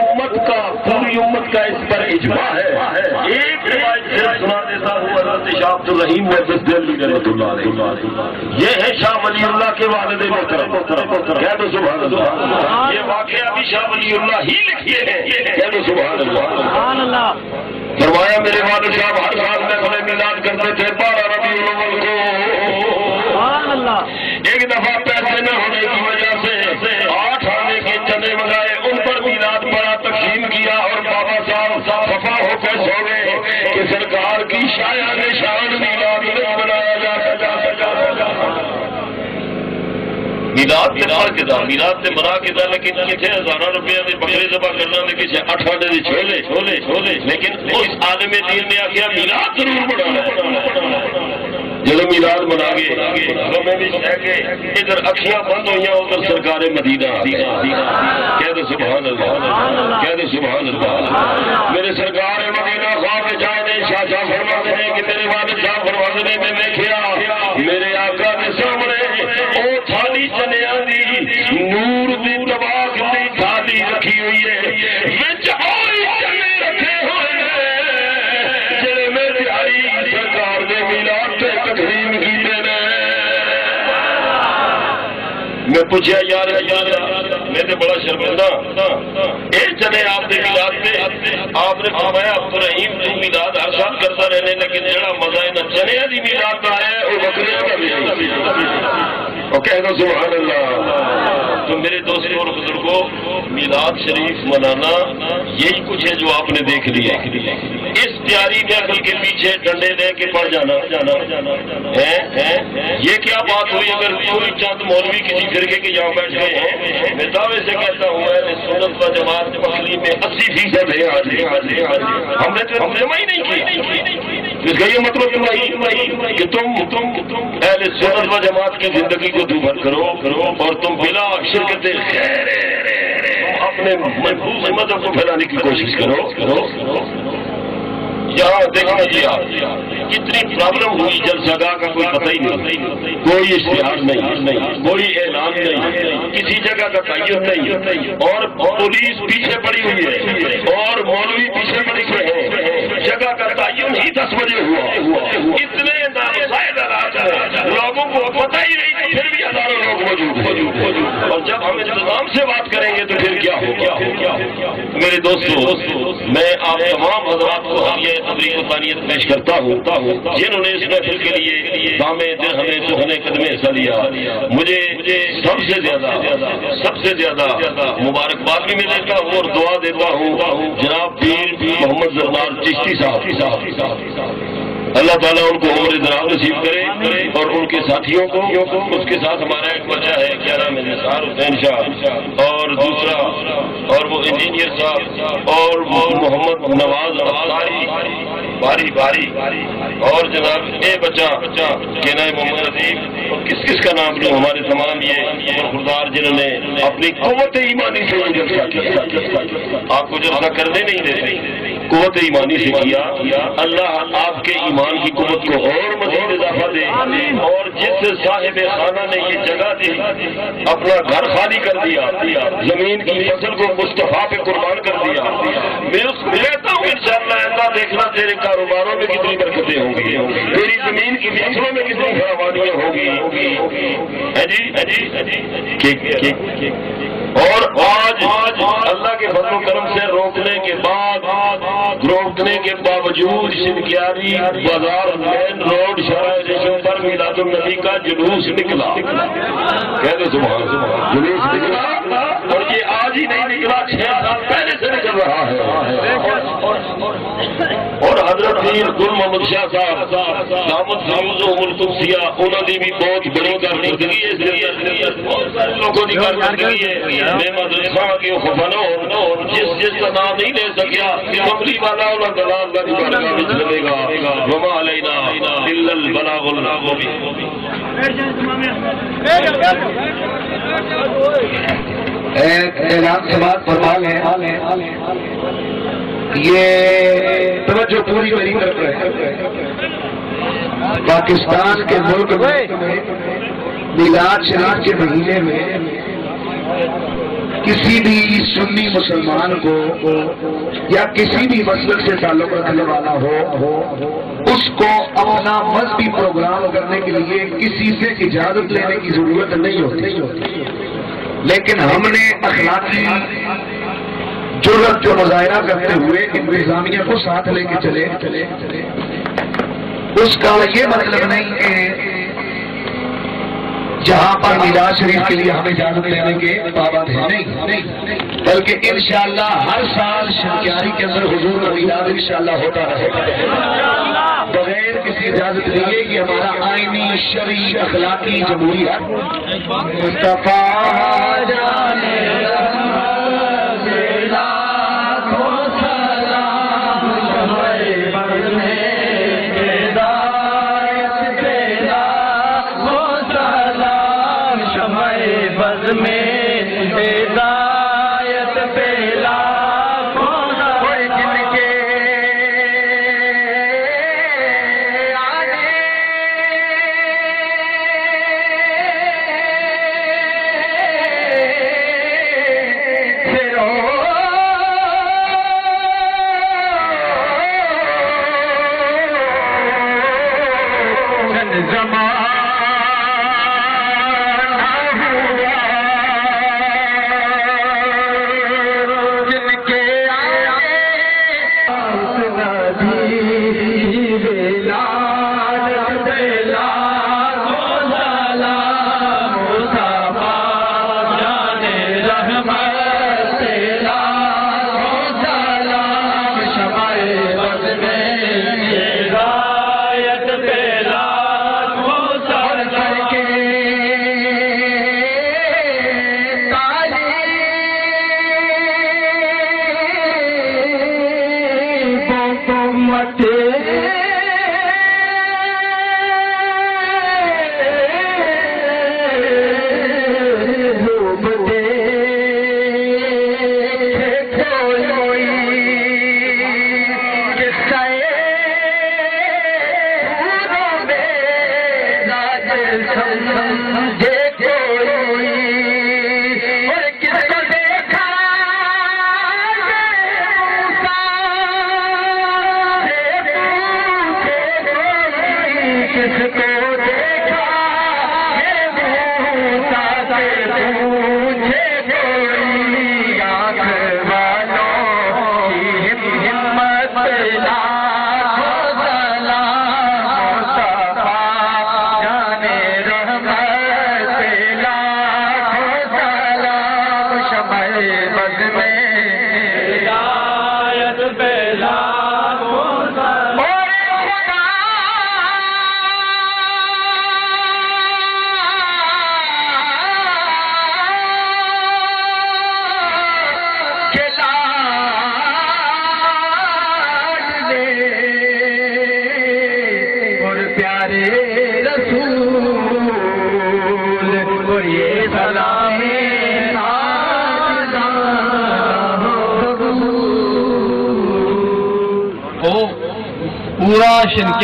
امت کا، پوری امت کا اس پر اجماع ہے۔ ایک روایت صرف سنا دیتا ہوں حضرت شاہ عبد الرحیم علیہ یہ ہے شاہ ولی اللہ کے والد محترم۔ کہہ دو سبحان اللہ۔ یہ واقعہ بھی شاہ ولی اللہ ہی لکھتے ہیں۔ کہہ دو سبحان اللہ۔ فرمایا میرے والد صاحب ہر سال میں بڑے میلاد کرتے تھے بارہ ربیع الاول کو۔ ایک دفعہ سرکار کی شایا نشان میلاد نہیں بنایا جا سکا میلاد کے نال کے دار میلاد سے منا کے دار لیکن کسی ہزاراں روپیہ دے بکرے ذبح کرنا تے کسی اٹھ آنے دے چھولے چھولے چھولے لیکن اس عالم دین نے آخیا میلاد ضرور بنانا جب میلاد منا گے ہمیں بھی کہہ کے ادھر اکھیاں بند ہوئی ادھر سرکار مدینہ کہہ دو سبحان اللہ، کہہ دو سبحان اللہ۔ میرے سرکار مدینہ خواب جائے نے شاہ شاہ فرما دے کہ تیرے والد شاہ فرما دے میں دیکھا میرے میں پوچھا، یار، میں تے بڑا شرمندہ ہاں۔ یہ چلے آپ دے میلاد تے۔ آپ نے فرمایا عبد الرحیم تو میلاد ہر سال کرتا رہنے، لیکن جڑا مزہ ہے چنے دی میلاد کا ہے، وہ بکریاں کا بھی۔ اور کہہ دو سبحان اللہ۔ تو میرے دوستوں اور بزرگوں، میلاد شریف منانا یہی کچھ ہے جو آپ نے دیکھ لیا اس پیاری محفل کے پیچھے ڈنڈے دے کے پڑ جانا یہ کیا بات ہوئی اگر کوئی چند مولوی کسی فرقے کے یہاں بیٹھ گئے ہیں؟ میں دعوے سے کہتا ہوں میں سنت کا جماعت پسلی میں اسی فیصد ہے ہم نے تو جمع ہی نہیں کی اس کا یہ مطلب کہ تم تم اہل سنت و جماعت کی زندگی کو دوبھر کرو کرو اور تم بلا شرکت خیر تم اپنے محفوظ مذہب کو پھیلانے کی کوشش کرو۔ کرو یہاں دیکھنا جی آپ، کتنی پرابلم ہوئی، جلسہ گاہ کا کوئی پتہ ہی نہیں۔ کوئی اشتہار نہیں، کوئی اعلان نہیں، کسی جگہ کا تعین نہیں۔ اور پولیس پیچھے پڑی ہوئی ہے، اور مولوی پیچھے پڑی ہوئے ہیں جگہ کا تعین ہی دس بجے ہوا۔ اتنے لوگوں کو پتہ ہی نہیں پھر ہزاروں لوگ موجود اور جب ہم انتظام سے بات کریں گے تو پھر کیا ہوگا؟ میرے دوستو، میں آپ تمام حضرات کو ہمیہ تبریک و تانیت پیش کرتا ہوں، جنہوں نے اس محفل کے لیے دامے دل ہمیں سہنے قدمے حصہ لیا۔ مجھے سب سے زیادہ، سب سے زیادہ مبارکباد بھی میں دیتا ہوں اور دعا دیتا ہوں جناب پیر محمد زرمار چشتی صاحب۔ اللہ تعالیٰ ان کو عمر دراز نصیب کرے اور ان کے ساتھیوں کو اس کے ساتھ ہمارا ایک بچہ ہے کیا نام ہے نثار حسین شاہ اور دوسرا، اور وہ انجینئر صاحب، اور وہ محمد نواز باری باری۔ اور جناب، اے بچہ بچہ کہنا ہے محمد نصیب اور کس کس کا نام لوں ہمارے تمام یہ خردار جنہوں نے اپنی قوت ایمانی سے آپ کو جلسہ کرنے نہیں دے قوت ایمانی سے کیا، اللہ آپ کے ایمان کی قوت کو اور مزید اضافہ دے اور جس صاحب خانہ نے یہ جگہ دی اپنا گھر خالی کر دیا زمین کی فصل کو مصطفیٰ پہ قربان کر دیا۔ میں اس کہتا ہوں ان شاء اللہ ایسا دیکھنا تیرے کاروباروں میں کتنی برکتیں ہوں گی۔ تیری زمین کی فصلوں میں کتنی فراوانیاں ہوگی جی؟ اور آج اللہ کے فضل و کرم سے روکنے کے بعد روکنے کے باوجود شنکیاری بازار مین روڈ شرح پر میلاد النبی کا جلوس نکلا۔ کہتے سبحان جلوس نکلا۔ اور یہ آج ہی نہیں نکلا، چھ سال پہلے سے نکل رہا ہے۔ اور حضرت پیر گل محمد شاہ صاحب دامت فیوز و ملتمسیہ انہوں نے بھی بہت بڑی کارکردگی ہے اس لیے بہت سارے لوگوں کی کارکردگی ہے۔ میں مدرسہ کے خفنو جس جس کا نام نہیں لے سکیا مبلی والا اور دلال کا بھی بارگاہ میں چلے گا۔ وما علینا الا البلاغ المبین اعلان سماعت فرمان ہے یہ توجہ پوری میری طرف ہے۔ پاکستان کے ملک میں میلاد شریف کے مہینے میں کسی بھی سنی مسلمان کو یا کسی بھی مسلک سے تعلق رکھنے والا ہو، اس کو اپنا مذہبی پروگرام کرنے کے لیے کسی سے اجازت لینے کی ضرورت نہیں ہوتی۔ لیکن ہم نے اخلاقی ضرورت جو مظاہرہ کرتے ہوئے انتظامیہ کو ساتھ لے کے چلے، اس کا یہ مطلب نہیں کہ جہاں پر میلاد شریف کے لیے ہمیں اجازت لینے کے پابند ہیں نہیں، بلکہ انشاءاللہ ہر سال شنکیاری کے اندر حضور کا میلاد انشاءاللہ ہوتا رہے بغیر کسی اجازت لیے کہ ہمارا آئینی شرعی اخلاقی جمہوریت۔ مصطفیٰ جانے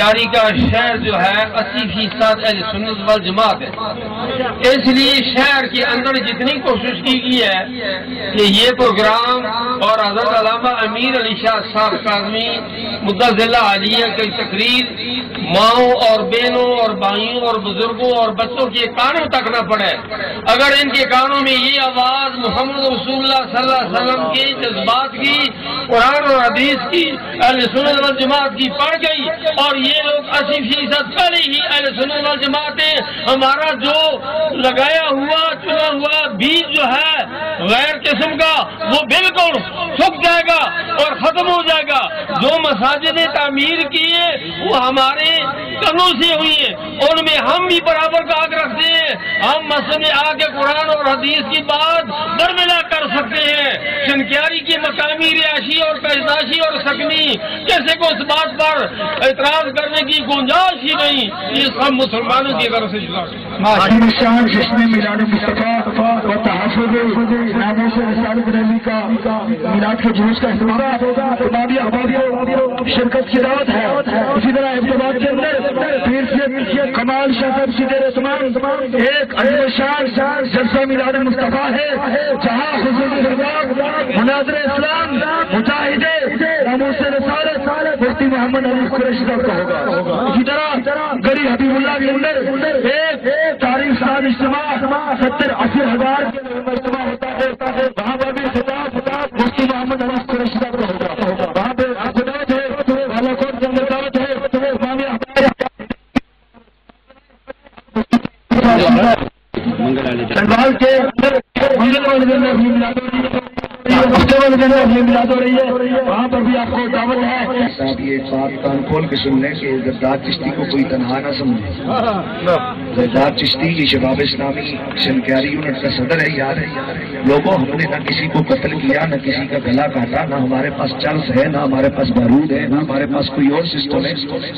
شنکیاری کا شہر جو ہے، اسی فیصد اہل سنت وال جماعت ہے۔ اس لیے شہر کے اندر جتنی کوشش کی گئی ہے کہ یہ پروگرام اور حضرت علامہ امیر علی شاہ صاحب کاظمی مدعا ضلع عالیہ کی تقریر ماؤں اور بہنوں اور بھائیوں اور بزرگوں اور بچوں کے کانوں تک نہ پڑے۔ اگر ان کے کانوں میں یہ آواز محمد رسول اللہ صلی اللہ علیہ وسلم کے جذبات کی قرآن اور حدیث کی اہل سنت وال جماعت کی پڑ گئی اور یہ لوگ اسی فیصد پہلے ہی اہل سنت وال جماعتیں ہمارا جو لگایا ہوا، چنا ہوا بیج جو ہے غیر قسم کا، وہ بالکل سکھ جائے گا اور ختم ہو جائے گا۔ جو مساجد تعمیر کیے وہ ہمارے کنوں سے ہوئی ہیں۔ ان میں ہم بھی برابر کا حق رکھتے ہیں۔ ہم مسجد میں آ کے قرآن اور حدیث کی بات برملا کر سکتے ہیں۔ شنکیاری کی مقامی رہائشی اور پیداشی اور سکنی کیسے کو اس بات پر اعتراض کرنے کی گنجائش ہی نہیں یہ سب مسلمانوں کی طرف سے شان جشن میلاد مصطفیٰ ناموں سے رسالت ریلی کا میلاد کے جلوس کا اہتمام تمامی احباب شرکت کی دعوت ہے۔ اسی طرح احتجاج کے اندر پیر سے کمال شاہ صاحب سیدھے رسمان ایک عظیم شان جلسہ میلاد مصطفیٰ ہے، جہاں حضور دربار مناظر اسلام مجاہد ناموں سے رسالت، مفتی محمد علی قریشی صاحب کا ہوگا۔ اسی طرح گری حبیب اللہ کے اندر ایک تاریخ سال اجتماع، ستر اسی ہزار اجتماع ہوتا ہے وہاں پر بھی خطاب خطاب مفتی محمد علی قریشی صاحب کا ہوگا وہاں پہ خدمت ہے بالاکوٹ کے دعوت ہے۔ امام سنبھال کے منگل والے دن میں اپنی ملاد ملاد ہو رہی ہے۔ وہاں پر بھی آپ کو دعوت ہے صاحب یہ بات کان کھول کے سن لیں کہ زرداد چشتی کو کوئی تنہا نہ سمجھے زرداد چشتی یہ شباب اسلامی شنکیاری یونٹ کا صدر ہے یاد ہے لوگوں ہم نے نہ کسی کو قتل کیا نہ کسی کا گلا کاٹا نہ ہمارے پاس چرس ہے نہ ہمارے پاس بارود ہے نہ ہمارے پاس کوئی اور سسٹم ہے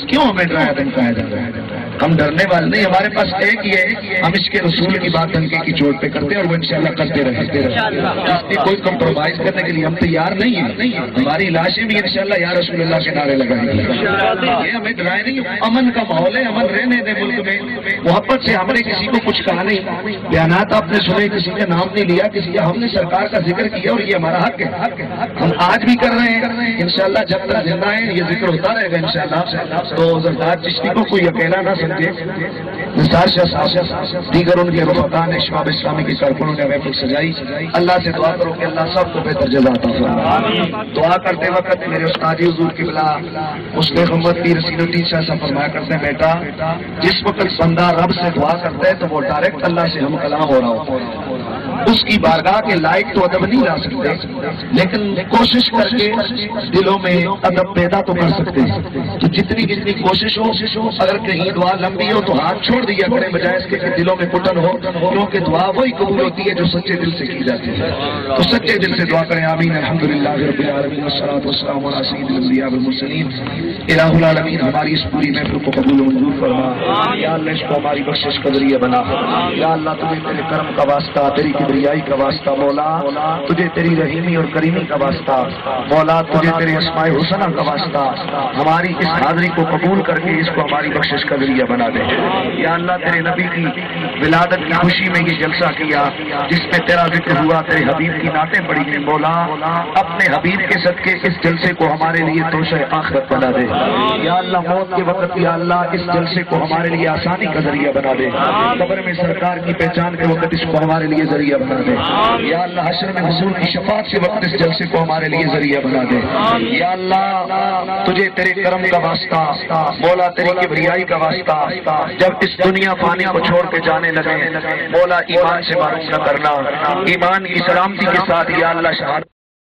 کیوں ہمیں ڈرایا دھمکایا جا رہا ہے ہم ڈرنے والے نہیں ہمارے پاس ایک ہی ہے ہم اس کے رسول کی بات دھمکے کی چوٹ پہ کرتے ہیں اور وہ انشاءاللہ کرتے رہتے رہتے کوئی کمپرومائز کرنے کے لیے ہم تیار نہیں ہیں۔ ہماری لاشیں بھی انشاءاللہ یا رسول اللہ کے نعرے لگائیں گے۔ یہ ہمیں ڈرائے نہیں امن کا ماحول ہے امن رہنے دیں ملک میں۔ محبت سے ہم نے کسی کو کچھ کہا نہیں۔ بیانات آپ نے سنے کسی کا نام نہیں لیا کسی ہم نے سرکار کا ذکر کیا اور یہ ہمارا حق ہے۔ ہم آج بھی کر رہے ہیں۔ انشاءاللہ جب تک زندہ ہیں یہ ذکر ہوتا رہے گا انشاءاللہ۔ تو زرداد چشتی کو کوئی اکیلا نہ سمجھے۔ نثار شاہ صاحب دیگر ان کے رفقا نے شباب اسلامی کے کارکنوں نے محفل سجائی۔ اللہ سے دعا کرو کہ اللہ سب کو بہتر جزا عطا دعا کرتے وقت میرے استادی حضور کی بلا اس نے محمد پیر رسول الدین شاہ صاحب فرمایا کرتے ہیں، بیٹا، جس وقت بندہ رب سے دعا کرتا ہے تو وہ ڈائریکٹ اللہ سے ہم کلام ہو رہا ہوتا ہے۔ اس کی بارگاہ کے لائق تو ادب نہیں لا سکتے لیکن کوشش کر کے دلوں میں ادب پیدا تو کر سکتے ہیں۔ تو جتنی جتنی کوشش ہو اگر کہیں دعا لمبی ہو تو ہاتھ چھوڑ دیا کریں بجائے اس کے کہ دلوں میں کٹن ہو کیونکہ دعا وہی قبول ہوتی ہے جو سچے دل سے کی جاتی ہے۔ تو سچے دل سے دعا کریں آمین الحمد للہ رب العالمین والصلاة والسلام علی سید الانبیاء والمرسلین۔ الہ العالمین ہماری اس پوری محفل کو قبول و منظور فرما۔ یا اللہ اس کو ہماری بخشش کا ذریعہ بنا۔ یا اللہ تمہیں تیرے کرم کا واسطہ تیری کبریائی کا واسطہ، مولا، تجھے تیری رحیمی اور کریمی کا واسطہ، مولا، تجھے تیرے اسماء حسنہ کا واسطہ، ہماری اس حاضری کو قبول کر کے اس کو ہماری بخشش کا ذریعہ بنا دے۔ یا اللہ، تیرے نبی کی ولادت کی خوشی میں یہ جلسہ کیا، جس میں تیرا ذکر ہوا، تیرے حبیب کی نعتیں پڑی گئی مولا، اپنے حبیب کے صدقے اس جلسے کو ہمارے لیے توشہ آخرت بنا دے۔ یا اللہ، موت کے وقت یا اللہ، اس جلسے کو ہمارے لیے آسانی کا ذریعہ بنا دے۔ قبر میں سرکار کی پہچان کے وقت اس کو ہمارے لیے ذریعہ ذریعہ بنا دے۔ یا اللہ حشر میں حضور کی شفاعت کے وقت اس جلسے کو ہمارے لیے ذریعہ بنا دے۔ یا اللہ تجھے تیرے کرم کا واسطہ مولا تیری کبریائی کا واسطہ جب اس دنیا پانی کو چھوڑ کے جانے لگے مولا ایمان سے معروف نہ کرنا ایمان کی سلامتی کے ساتھ یا اللہ شہادت